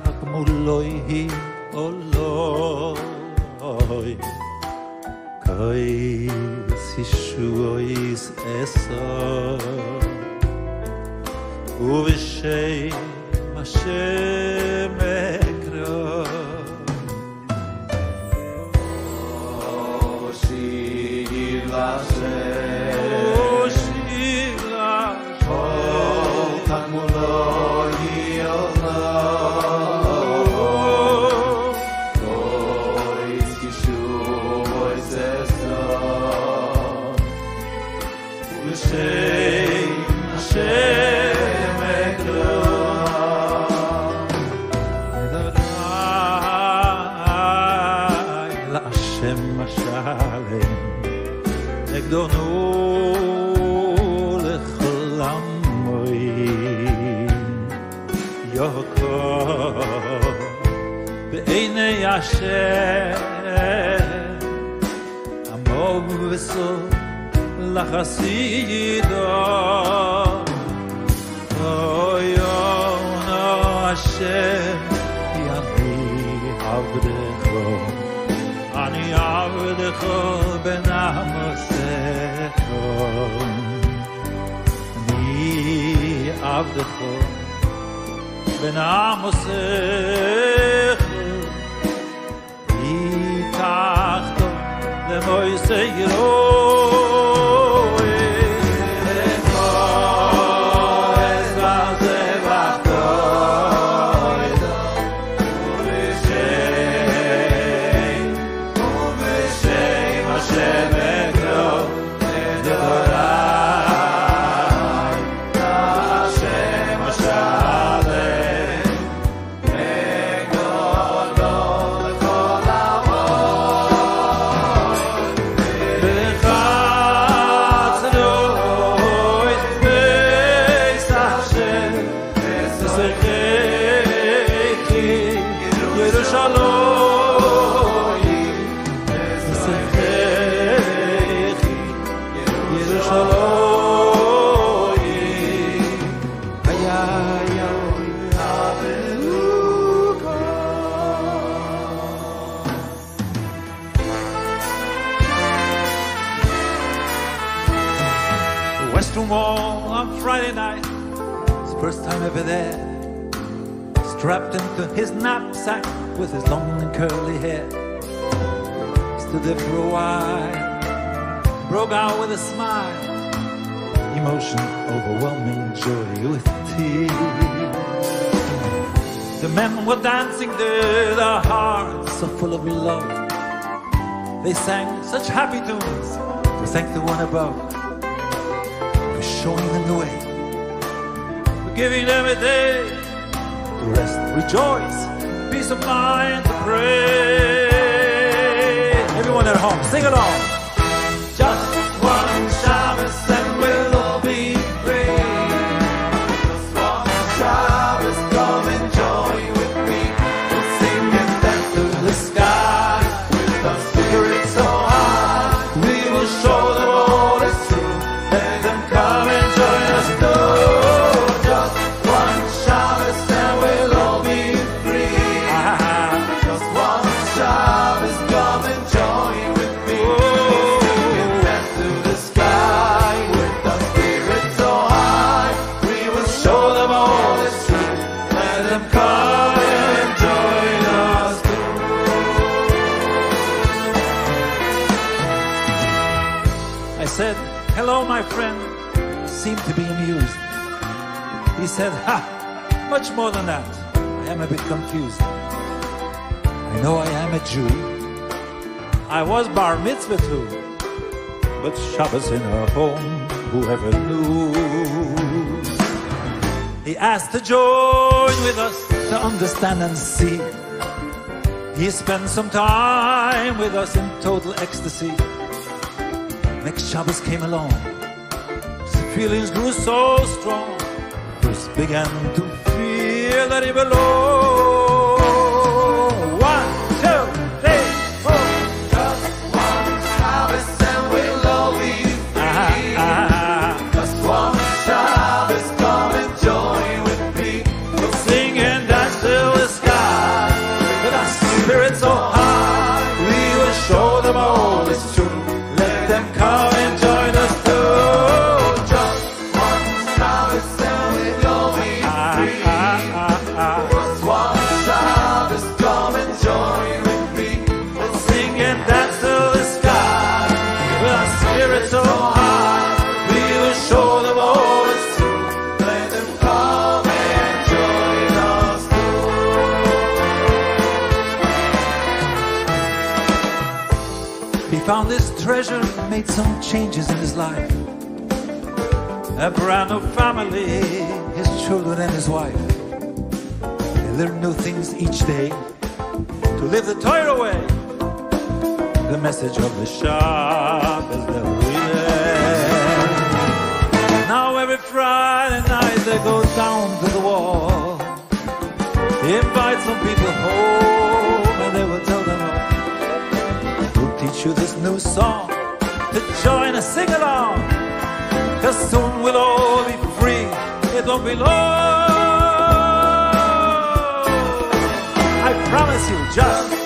tak muloy hi oloy kai si shuoy is esa. U vishay Hashem she v'so ov la hasi da oy yo she i ave kho ani avdecho kho ben amosecho Ni avdecho kho ben amosecho Toy Seiro with his long and curly hair. Stood there for a while. Broke out with a smile. Emotion overwhelming joy with tears. The men were dancing there, their hearts so full of love. They sang such happy tunes to thank the one above for showing them the way, for giving them a day to rest, rejoice, peace of mind to pray. Everyone at home, sing along. Said, ha, much more than that. I am a bit confused. I know I am a Jew. I was bar mitzvah too. But Shabbos in our home, whoever knew? He asked to join with us to understand and see. He spent some time with us in total ecstasy. Next Shabbos came along. His feelings grew so strong. Began to feel that he belonged. Found this treasure, made some changes in his life. A brand new family, his children and his wife. They learn new things each day to live the Torah way. The message of the that we live. Now every Friday night they go down to the wall. Invite some people home You this new song to join us, sing along. Cause soon we'll all be free. It won't be long. I promise you, just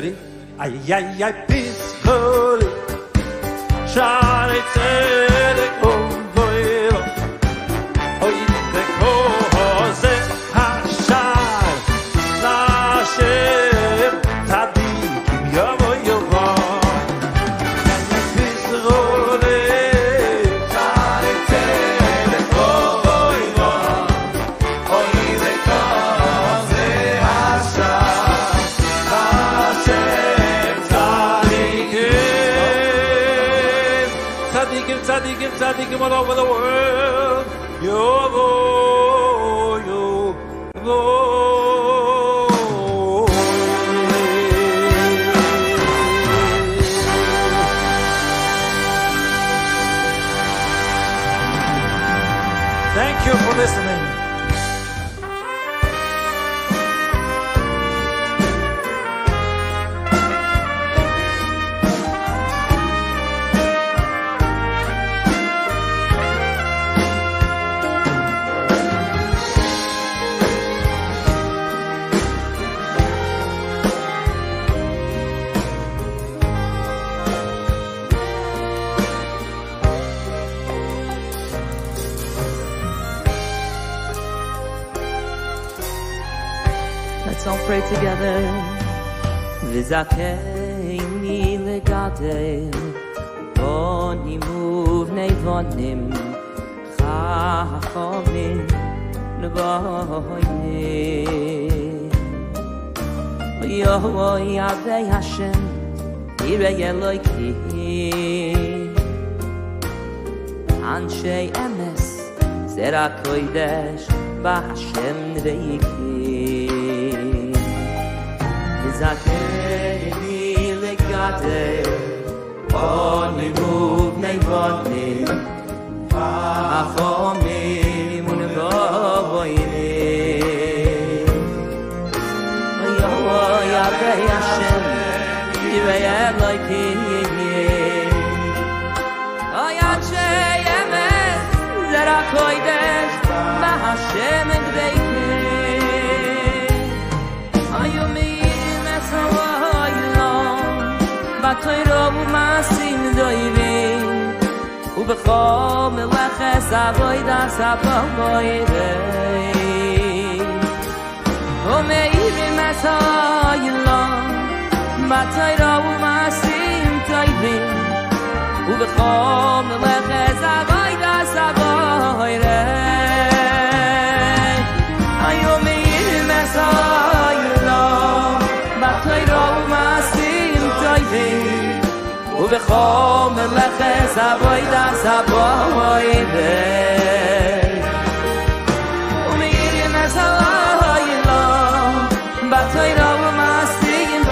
ready? Ay, ay, ay, holy Charlie Taylor. all over the world. together. With a king in the garden on him move nay von him ha ha von him no boy nay yo ho ya hashem ir ye like he an shay ms zera koydesh ba hashem vate on ni gut nei vot ni a fo mi mun go voi ni yo yo ya ke ya shen di ve ya khayrob masim doyre u be kham le khazvay dasa bayde no me yim mesay lon ma tayrob masim tayve u be kham le khazvay dasa bayre ayo me yim ובחום לחס אבוי דס אבוי די ומיר ינס אוי לא בצוי לא ומסי עם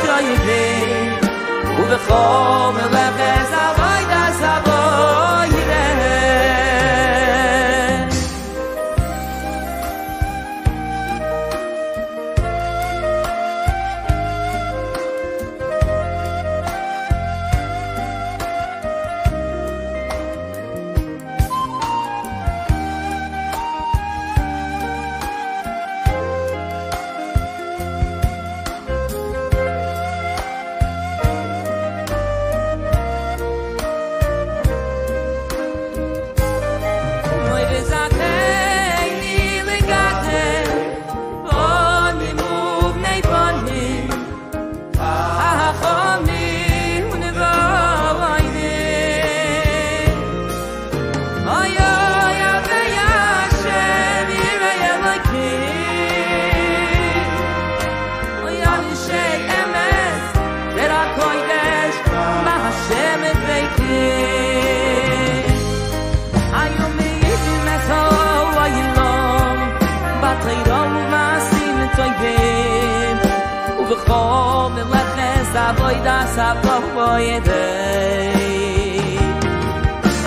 da sa popo e dei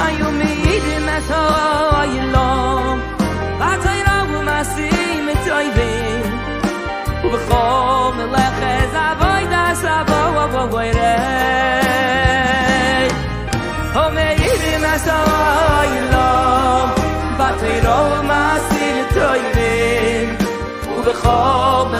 ayu mi de ma so ay lo. Va tay ra bu ma si me tay ve u be kho me le khe za voy da sa bo wo bo voy re o me i de ma so ay lo. Va tay ra bu ma si me tay ve u be kho me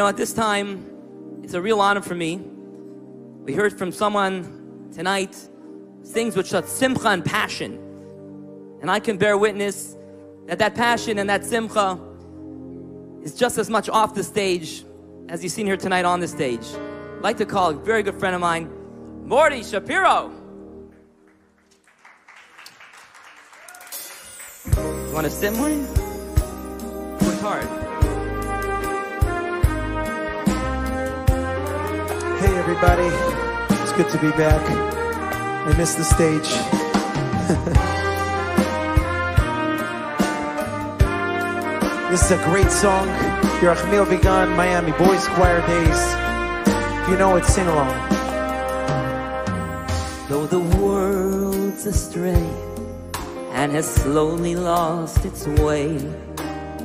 know, at this time, it's a real honor for me. We heard from someone tonight things with such simcha and passion. And I can bear witness that that passion and that simcha is just as much off the stage as you've seen here tonight on the stage. I'd like to call a very good friend of mine, Morty Shapiro. You want to sit, Morty? Work hard. Hey everybody, it's good to be back. I missed the stage. <laughs> this is a great song. Yerachmiel Begun, Miami Boys Choir Days. If you know it, sing along. Though the world's astray and has slowly lost its way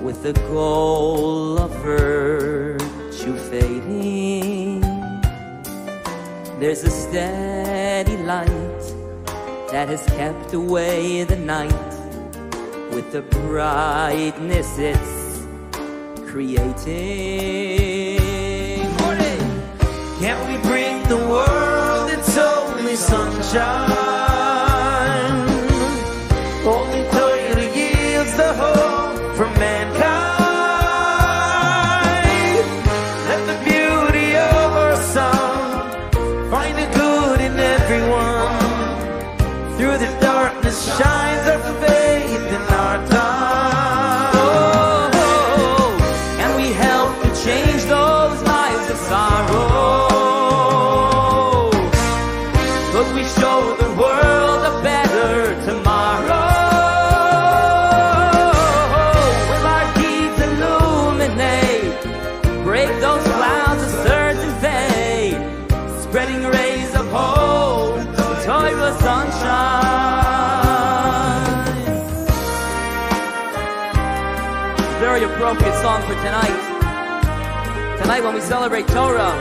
with the goal of virtue fading, there's a steady light that has kept away the night with the brightness it's creating. Morning! Can't we bring the world its only sunshine? Song for tonight. Tonight, when we celebrate Torah,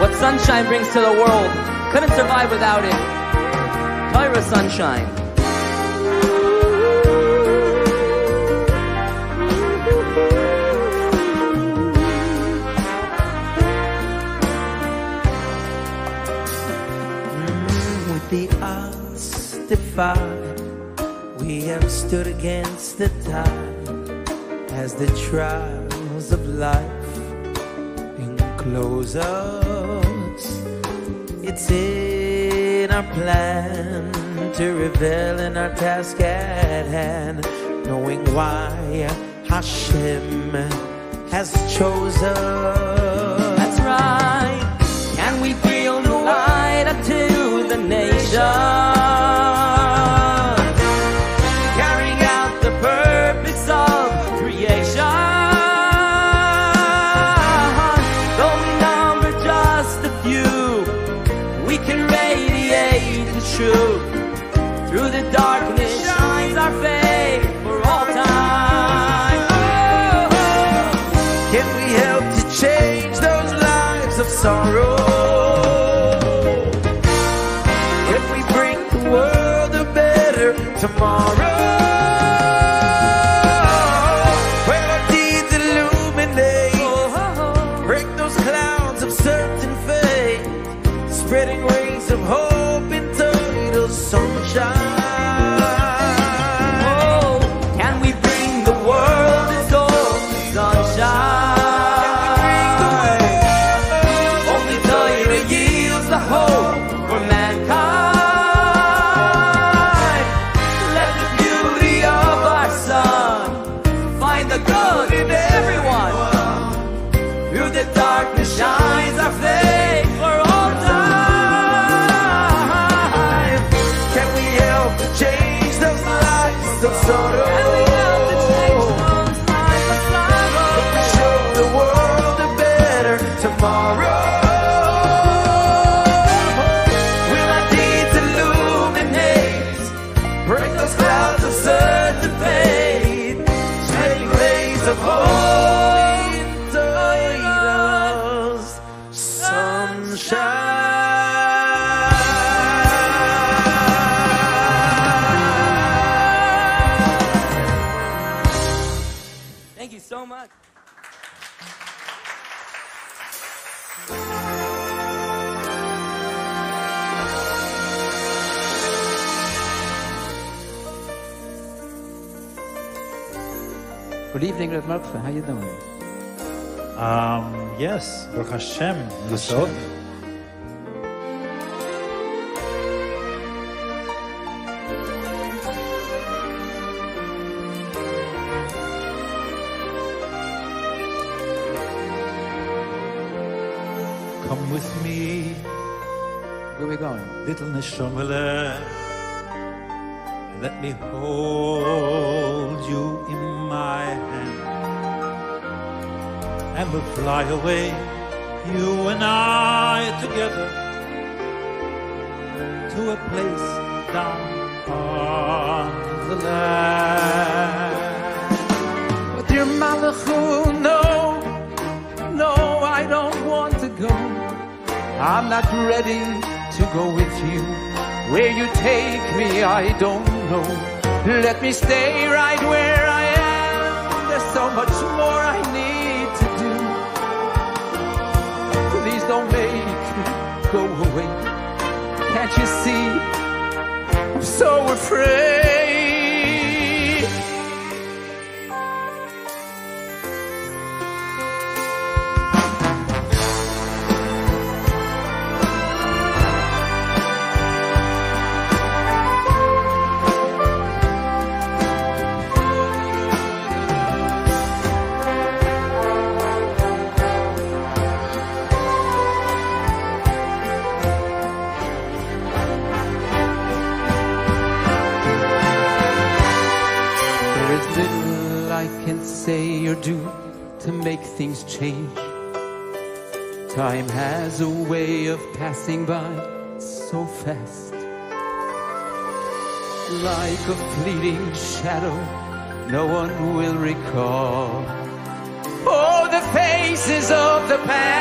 what sunshine brings to the world, couldn't survive without it. Torah sunshine. with the odds defied, we have stood against the tide as the trials of life enclose us. It's in our plan to revel in our task at hand, knowing why Hashem has chosen. That's right. Can we feel the light unto the nation? Tomorrow? Evening, Rav Mordechai. How you doing? Um, yes, Baruch Hashem, Yisod. Come with me, Where we going? little Neshomele. Let me hold you in And we'll fly away, you and I together, to a place down on the land. But dear Malachu, no, no, I don't want to go. I'm not ready to go with you. Where you take me, I don't know. Let me stay right where I am. There's so much more don't make me go away. Can't you see? I'm so afraid. Time has a way of passing by so fast. Like a fleeting shadow, no one will recall. Oh, the faces of the past.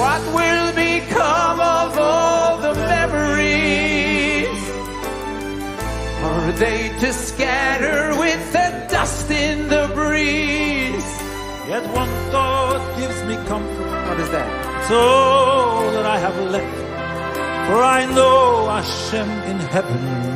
What will become of all the memories? Are they to scatter with the dust in? Yet one thought gives me comfort, What is that? so that I have left. For I know Hashem in heaven.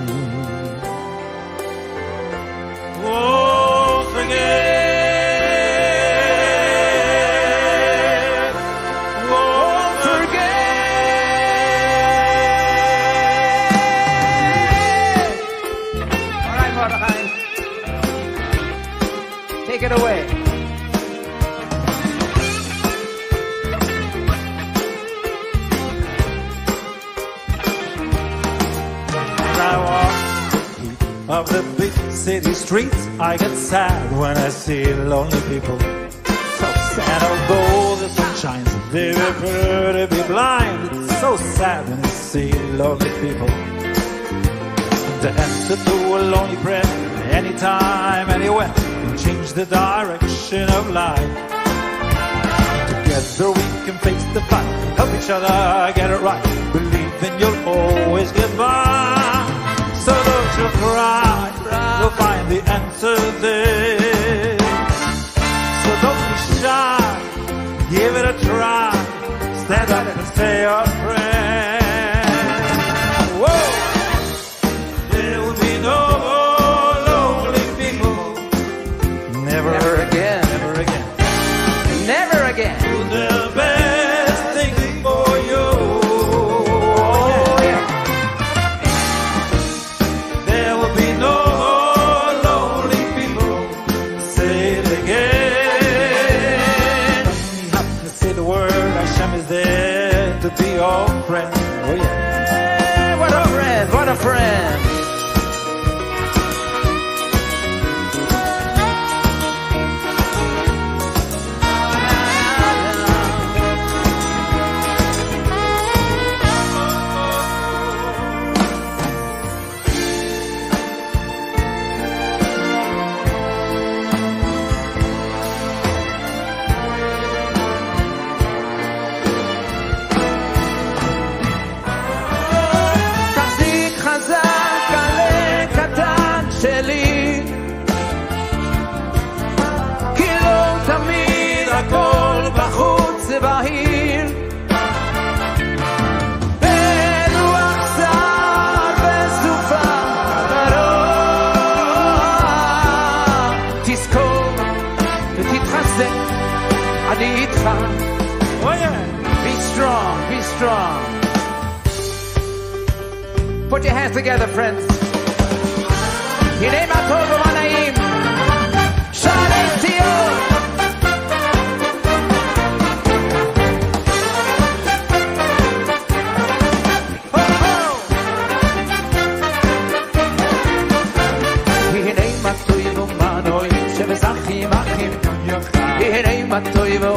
I get sad when I see lonely people. So sad, although the sun shines, they prefer to be blind. It's so sad when you see lonely people. The answer to a lonely prayer, anytime, anywhere, can change the direction of life. Together we can face the fight, help each other get it right. Believe in you'll always get by. You cry, you'll find the answer there. So don't be shy, give it a try. Stand up and say your prayer.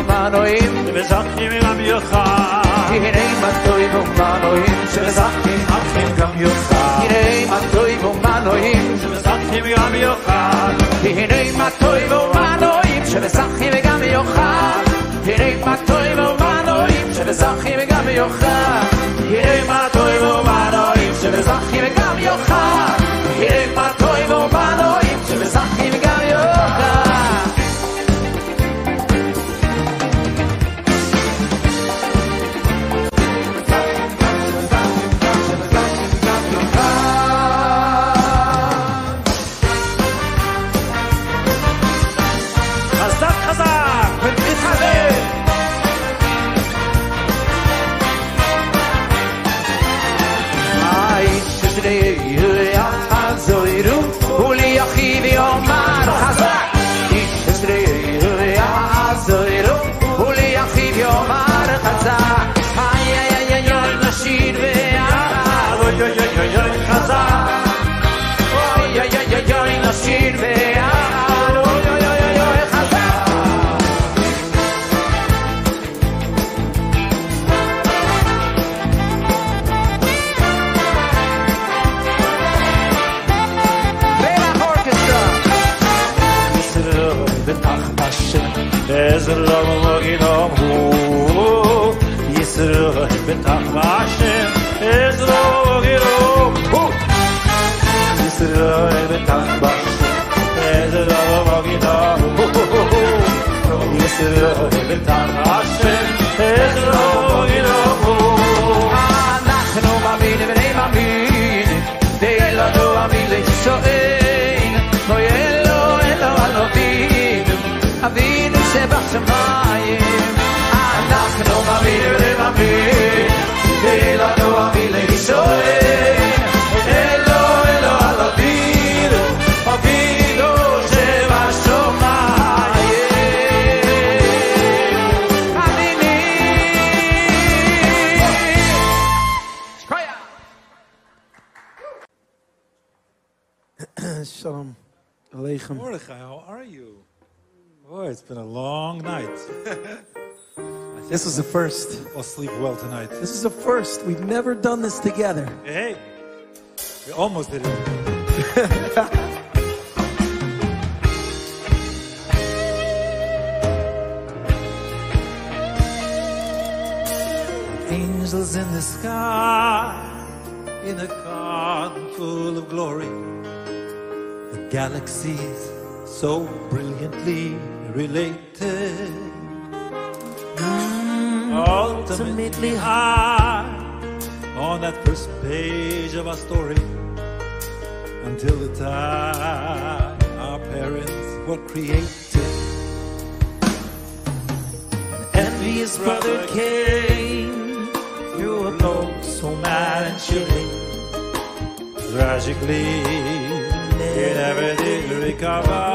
manoim. Bezachim im am yocha. Hinei matoy bom manoim. Bezachim achim gam yocha. Hinei matoy bom manoim. Bezachim im am yocha. Hinei matoy bom um manoim. Bezachim gam yocha. Hinei matoy bom um manoim. Bezachim gam yocha. Hinei matoy bom manoim. Bezachim gam yocha. Hinei matoy bom manoim. Bezachim gam yocha tiro di tanta asche te trovo in un po' anda che non no hielo el abandino avino se basta mai anda che non ma viene leva Mordechai, how are you? Boy, it's been a long night. <laughs> This was the first. I'll sleep well tonight. This is the first. We've never done this together. Hey, we almost did it. <laughs> Angels in the sky, in a garden full of glory. Galaxies so brilliantly related. Mm, ultimately high on that first page of our story until the time our parents were created. An envious brother came you were blow so mad and chilling. Tragically, he never did recover.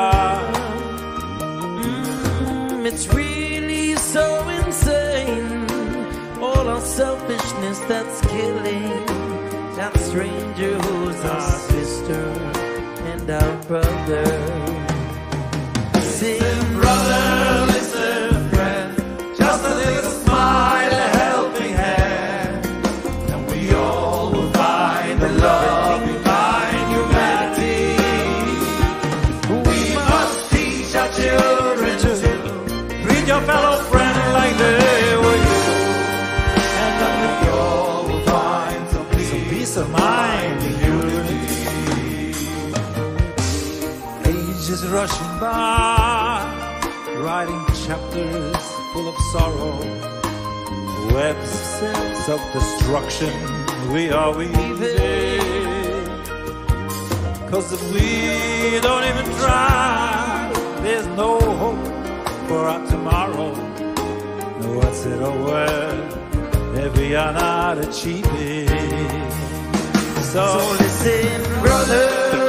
Mm, It's really so insane. All our selfishness that's killing that stranger who's our sister and our brother. Listen, Ages rushing by, writing chapters full of sorrow. Webs of self-destruction we are weaving. Cause if we don't even try, there's no hope for our tomorrow. What's it all worth if we are not achieving? So listen, brother,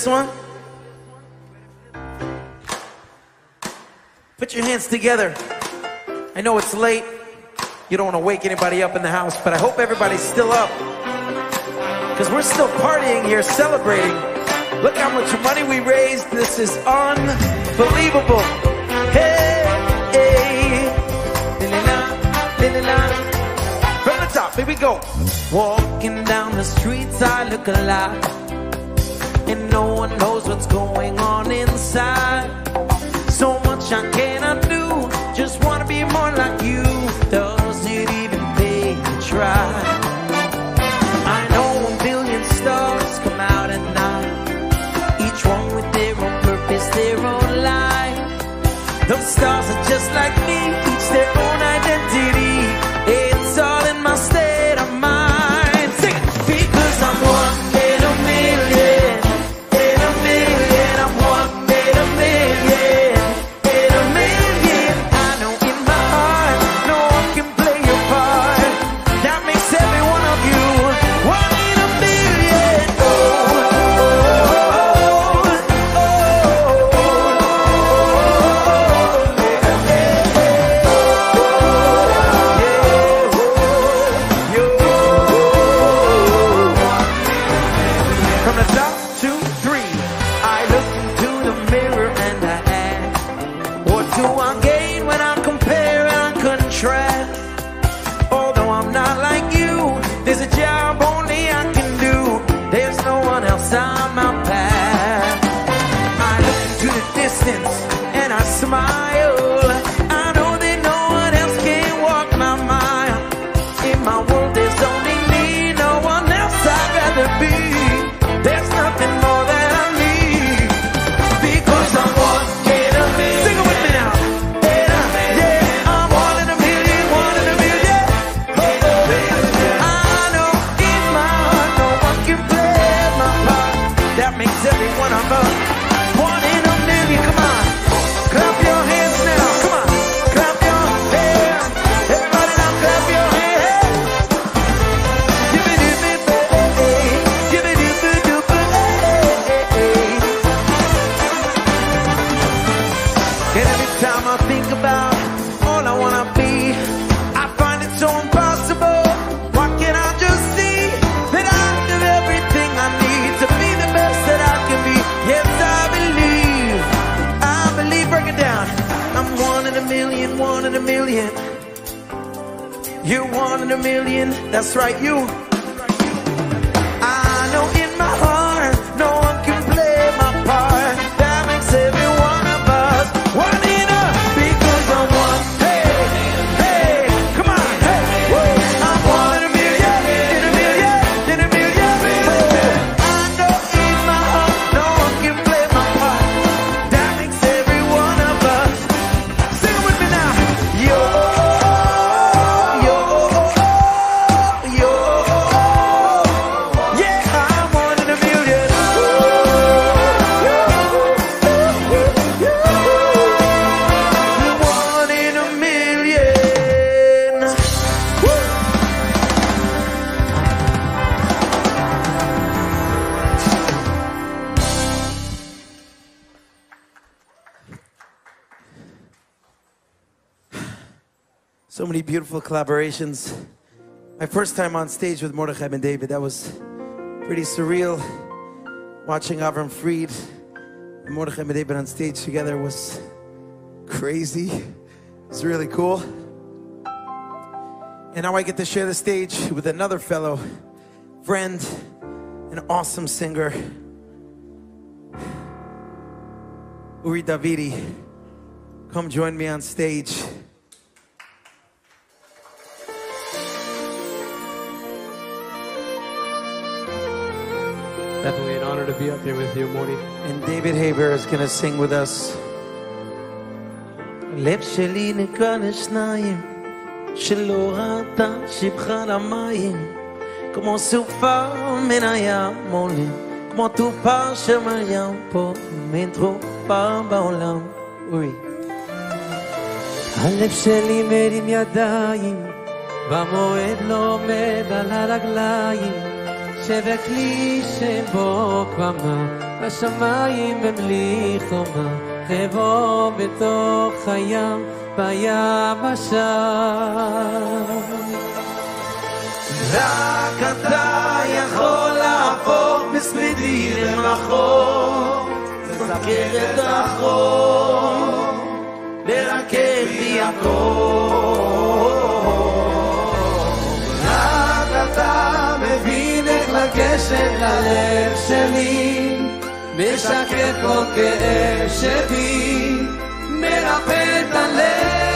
this one? Put your hands together. I know it's late. You don't want to wake anybody up in the house, but I hope everybody's still up. Because we're still partying here, celebrating. Look how much money we raised. This is unbelievable. Hey, hey. From the top, here we go. Walking down the streets, I look alive no one knows what's going on inside. So much I cannot do, just wanna be more like you. Does it even take to try? You're one in a million, that's right, you. beautiful collaborations. My first time on stage with Mordechai Ben David, that was pretty surreal. Watching Avram Fried and Mordechai Ben David on stage together was crazy. It's really cool. And now I get to share the stage with another fellow friend, an awesome singer, Uri Davidi. Come join me on stage. Definitely an honor to be up here with you, Morty. And David Haber is gonna sing with us. הלב שלי נקרע לשניים, שלא ראתה שבחה למים, כמו סופה מן הים עולים, כמו תופה שמרים פה, מן תרופה בעולם. אורי. הלב שלי מרים ידיים, במועד לא עומד על הרגליים, שבר כלי שבו קמה, השמיים הם לי חומה, חבוא בתוך הים, ביבשה. רק אתה יכול להפוך מספידי למחור, לסקר את החור, לרכב בי הכל. רק אתה מבין איך לגשת ללב שלי, משקף כל כאב שבי, מרפא את הלב.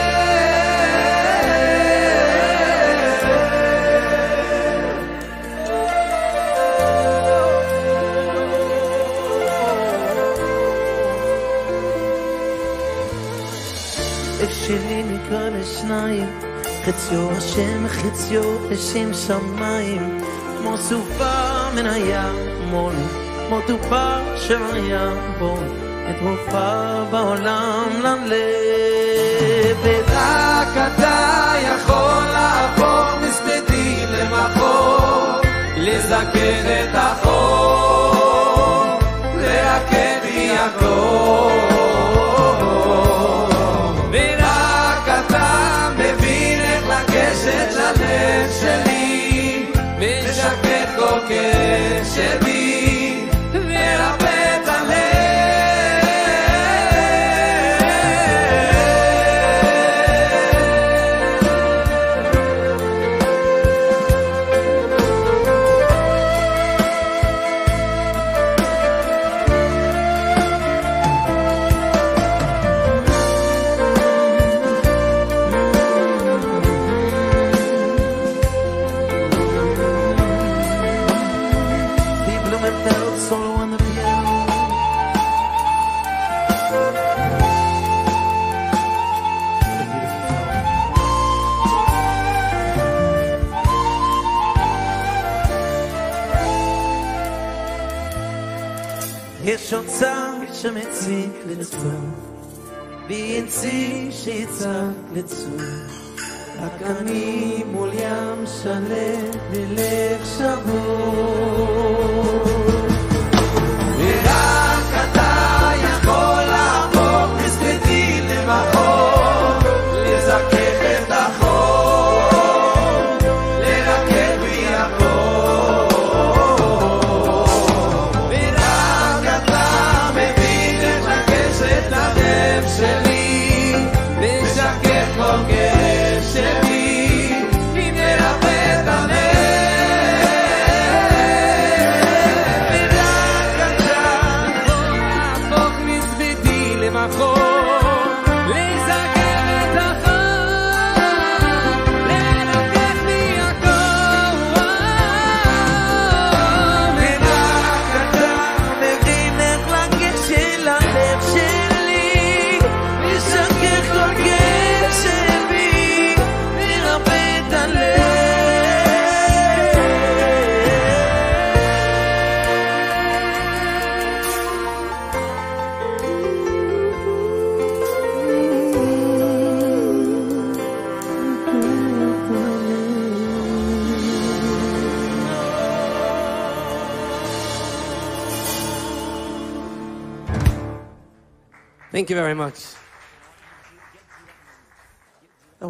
שלי נקרע לשניים, חציו השם חציו לשם שמיים, כמו סופה מן הים מולי, כמו תופה שהיה בו, את תרופה בעולם ללב. רק אתה יכול להפוך מספדי למחור, לזקן את החור, להקל בי הכל. que servir. ויציא שיצעק לצור. רק אני מול ים שלם בלב שבור.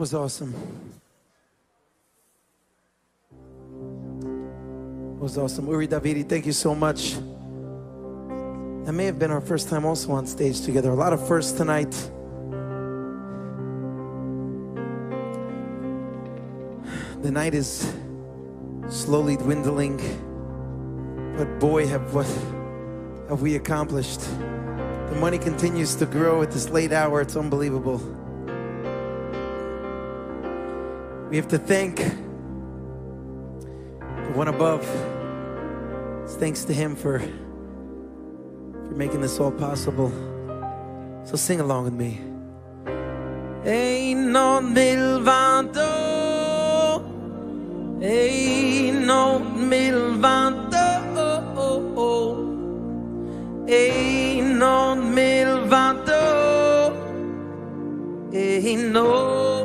Was awesome. That was awesome. Uri Davidi, thank you so much. That may have been our first time also on stage together. A lot of firsts tonight. The night is slowly dwindling, but boy, have what have we accomplished. The money continues to grow at this late hour. It's unbelievable. We have to thank the one above. It's thanks to him for, for making this all possible. So sing along with me. Ein od milvado, ein od milvado, ein od milvado, ain't no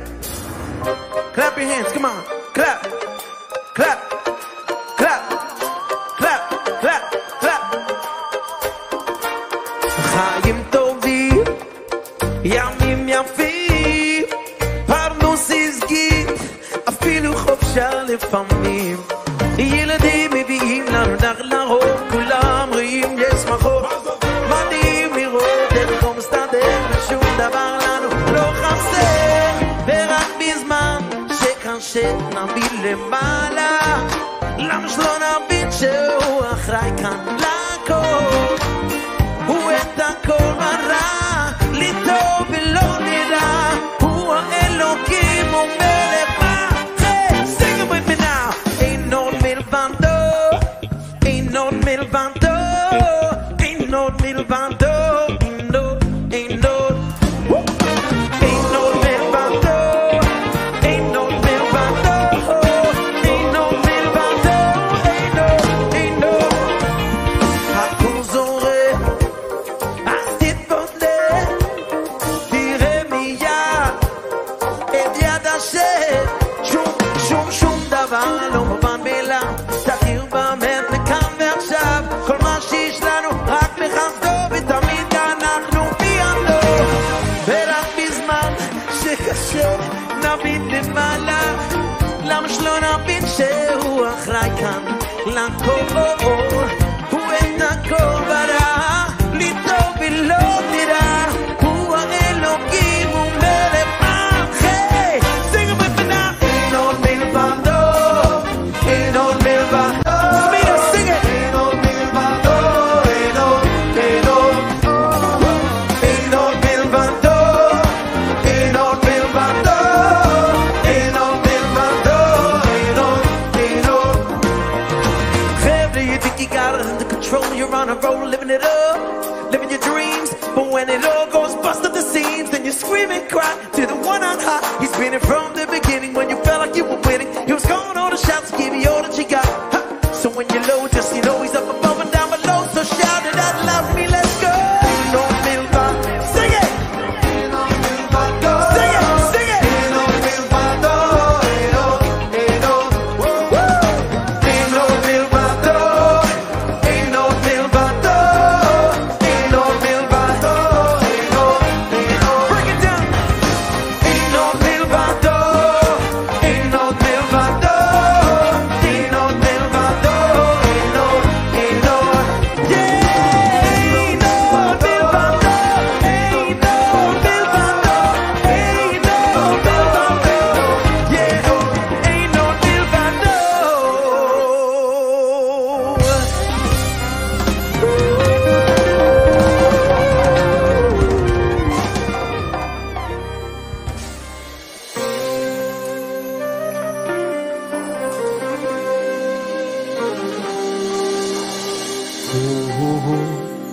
Clap your hands, come on, clap, clap, clap, clap, clap, clap. חיים טובים, ימים יפים, פרנוס הסגית, אפילו חופשה לפעמים. ילדים מביאים לנו נחלאות, μάλα.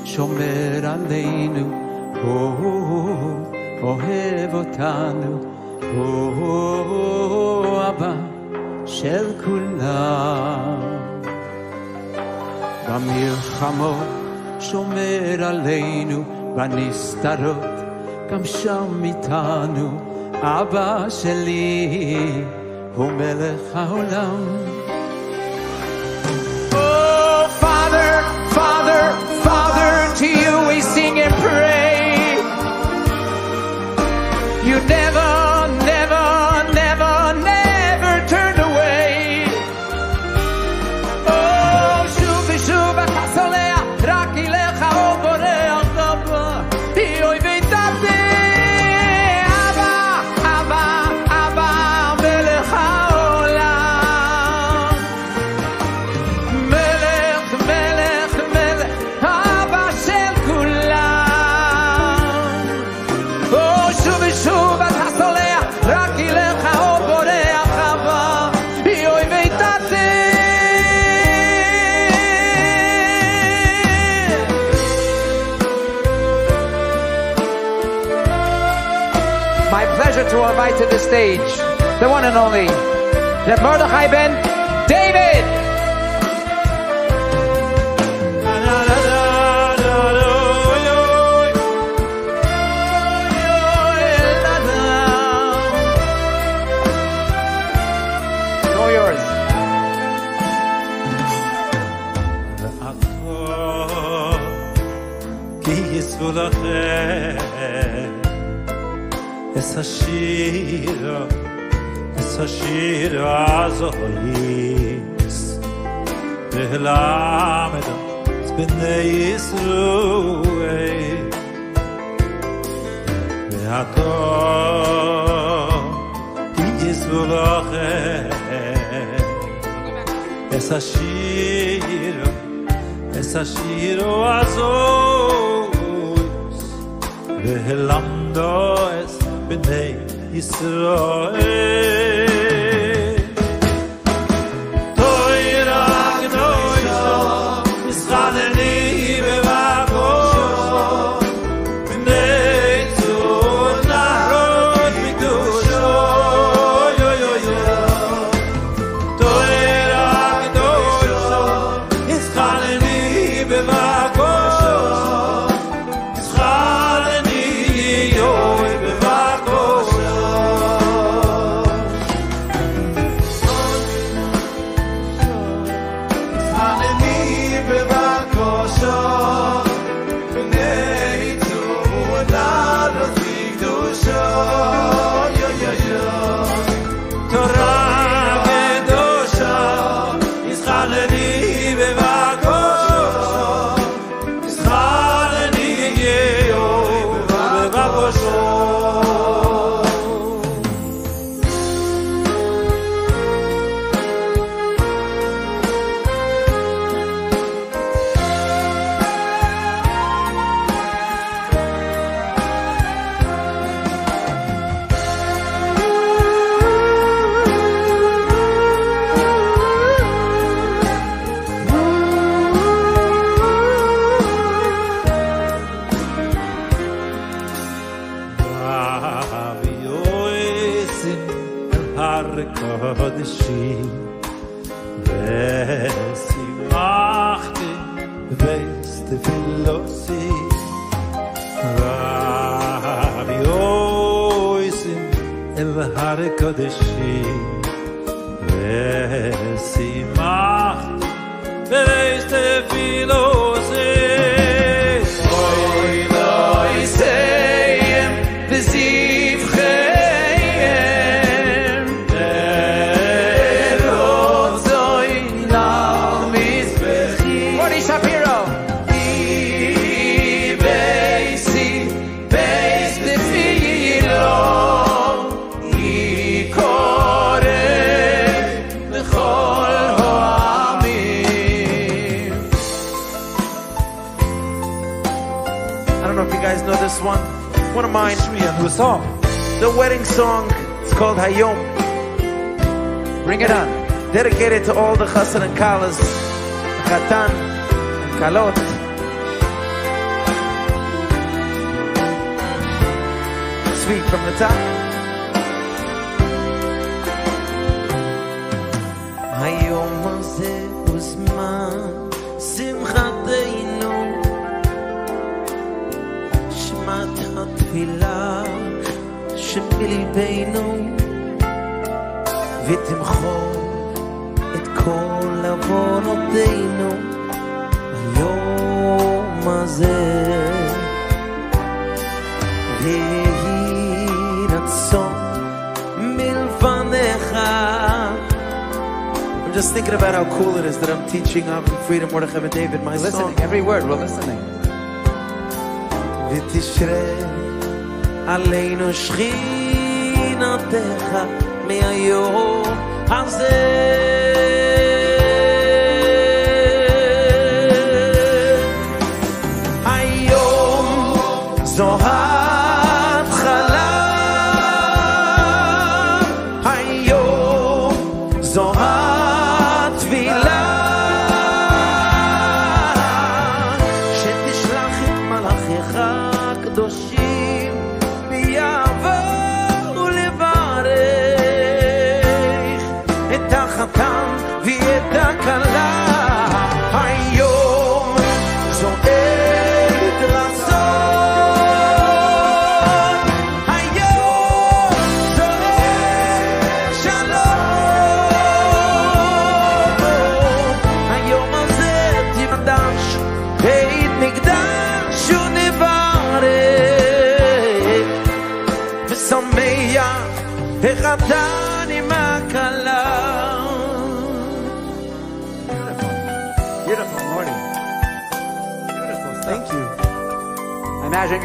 שומר עלינו, הוא אוהב אותנו, הוא אבא של כולם. במלחמות שומר עלינו, בנסתרות גם שם איתנו, אבא שלי הוא מלך העולם. never the stage, the one and only, the Mordechai Ben David! ולכם a shira a shira azoy es de la me do bin de yso way de ato di esu wache a shira a shira azoy de la do b'nei Yisrael. תנום ותמחור את כל עוונותינו היום הזה. ויהי רצון מלפניך. I'm just thinking about how cool it is that I'm teaching up in Freedom, Mordechai Ben David, my listening, song. Every word, we're listening. ותשרה עלינו שכיב שכינתך מהיום הזה.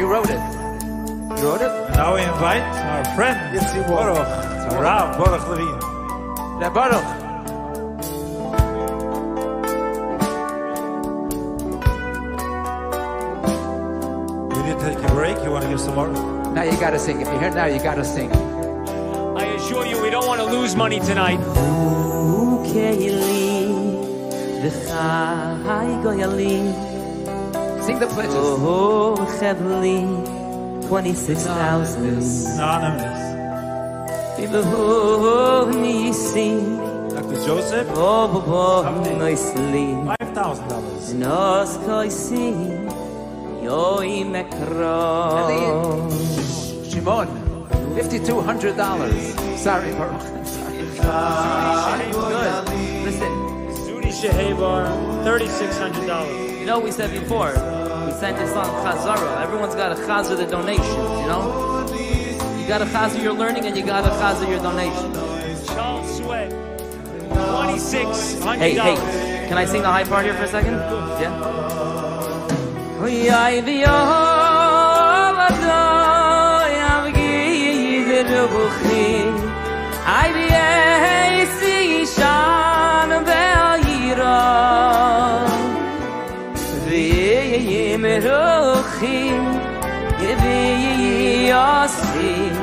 You wrote it. You wrote it? And now we invite our friend. Yes, Baruch. Rav Baruch Levine. Yeah, Baruch. We did take a break. You want to give some more? Now you got to sing. If you're here now, you got to sing. I assure you, we don't want to lose money tonight. Okay, the pledges. Oh, oh, heavenly, 26,000. Anonymous. Behold me, see. Dr. Joseph. Oh, oh, oh behold, nicely. $5,000. Nos koisi, yoi mekro. Shimon, $5,200. Sorry, Baruch. Good. Listen. Sudi Shehabar, $3,600. You know, we said before sent Chazara. Everyone's got a chazer the donations, you know? You got to chazer your learning and you got to chazer your donation. Charles Sweat, $2,600. Hey, hey, can I sing the high part here for a second? Yeah? Ruchim Yevi Yosim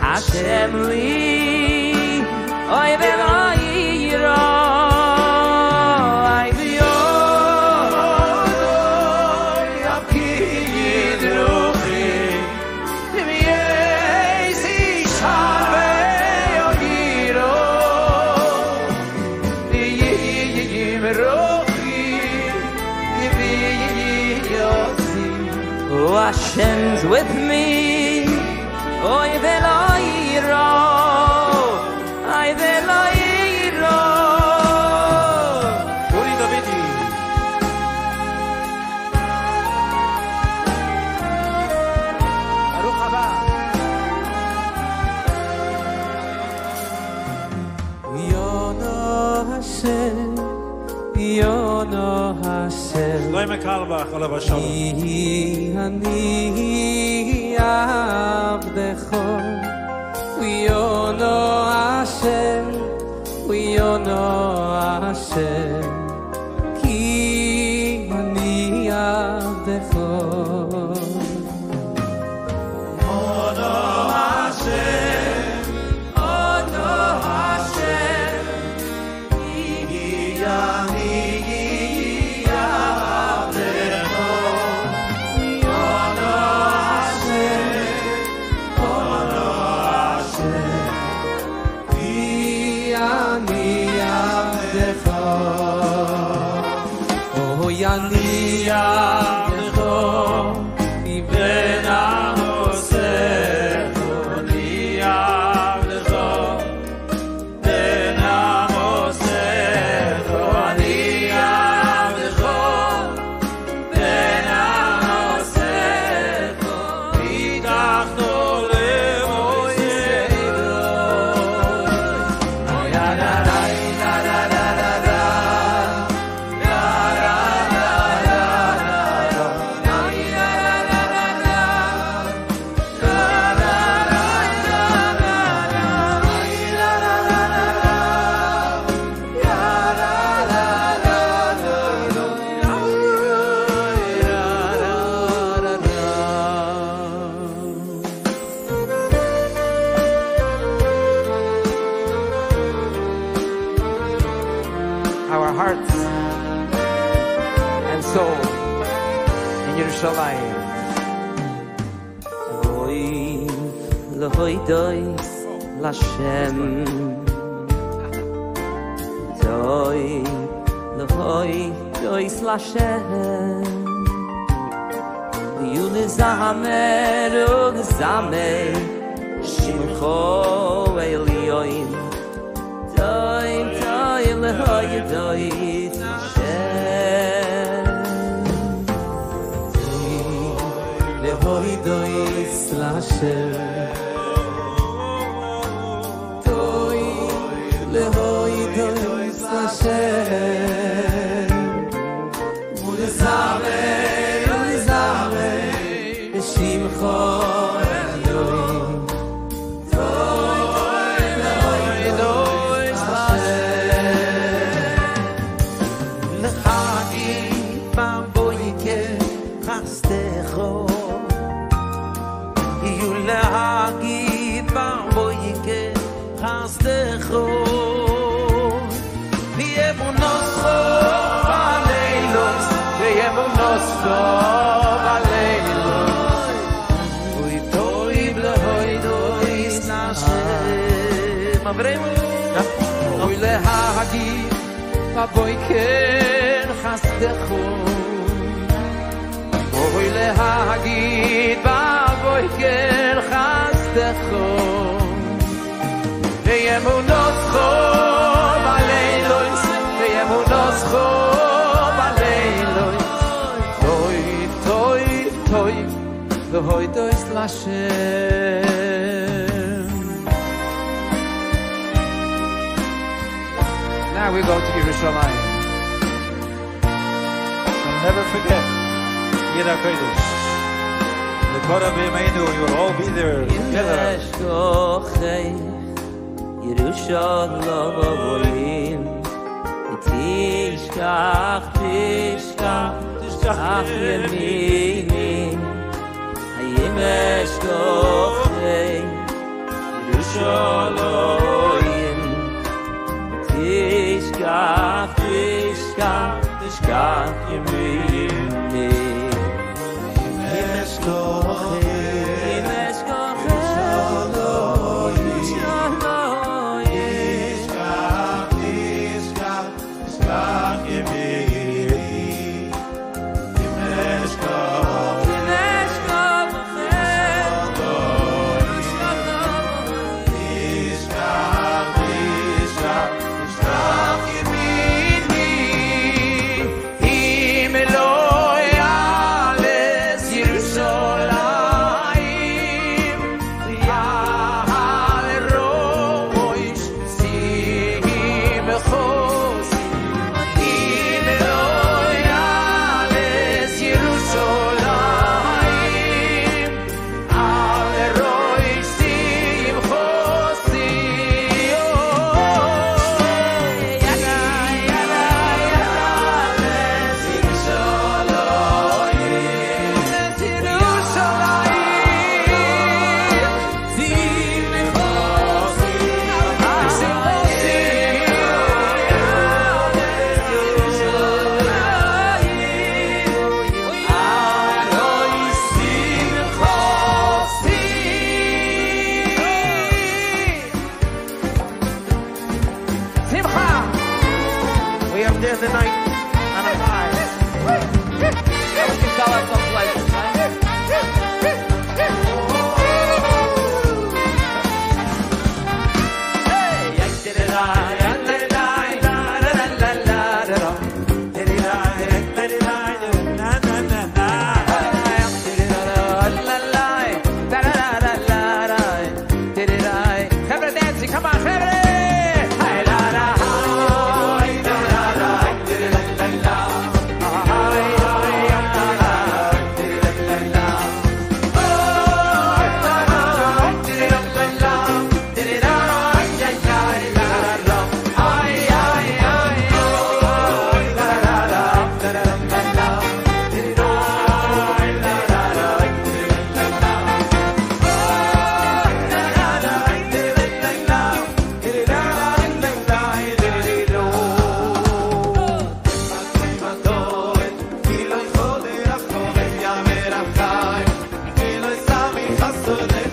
Hashem Li Oy Veloy Yirah Hashem's with me. Oh, Yeveloiro. Ay, Veloiro. Uri Davidi. Baruch haba. Yono Hashem, Yono Hashem, Shloime Kalbach, Olav Avdecho. Yono Hashem, Yono Hashem, over.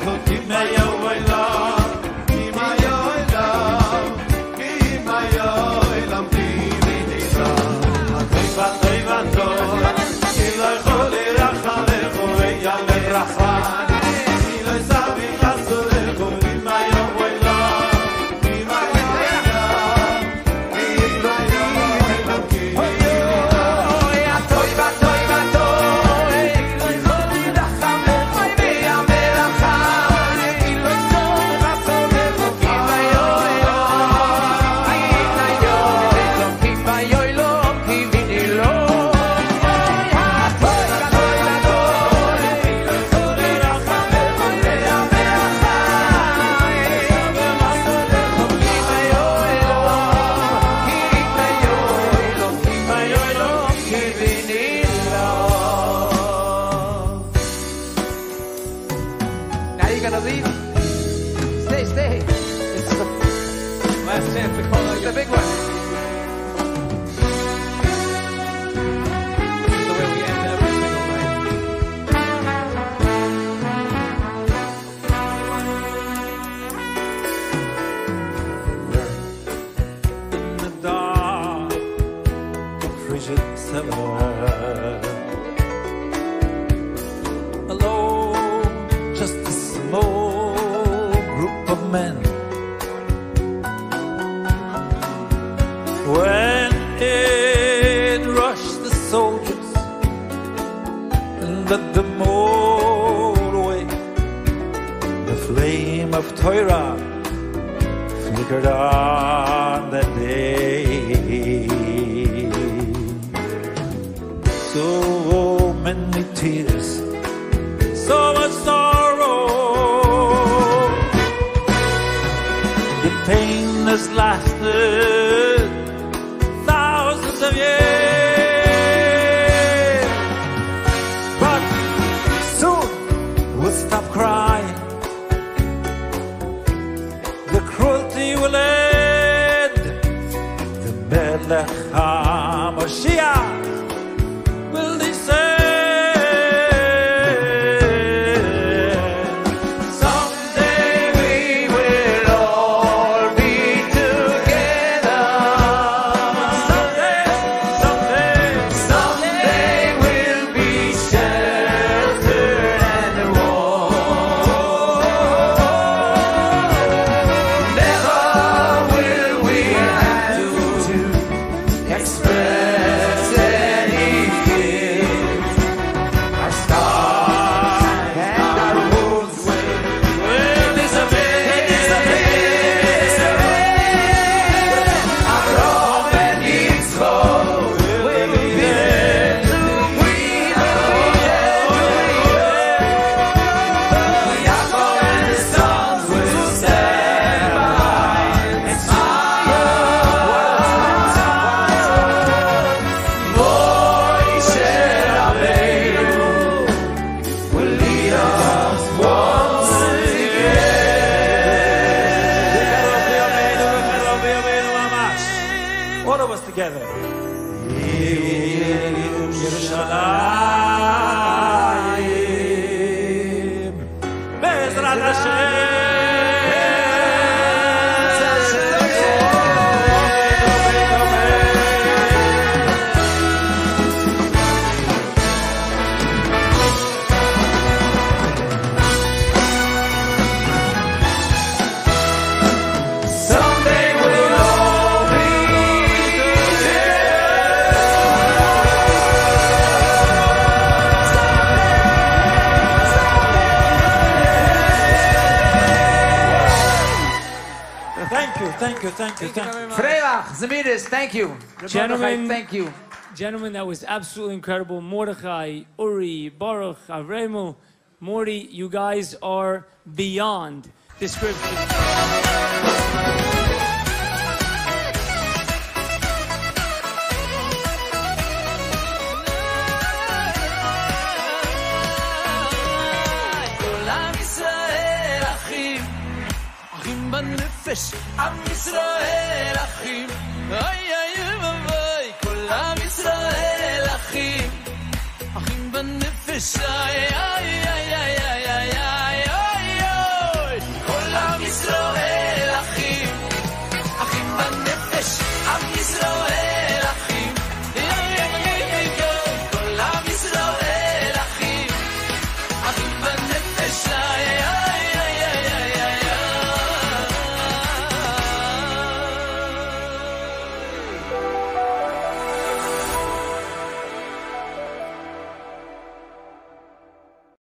Gentlemen. thank you.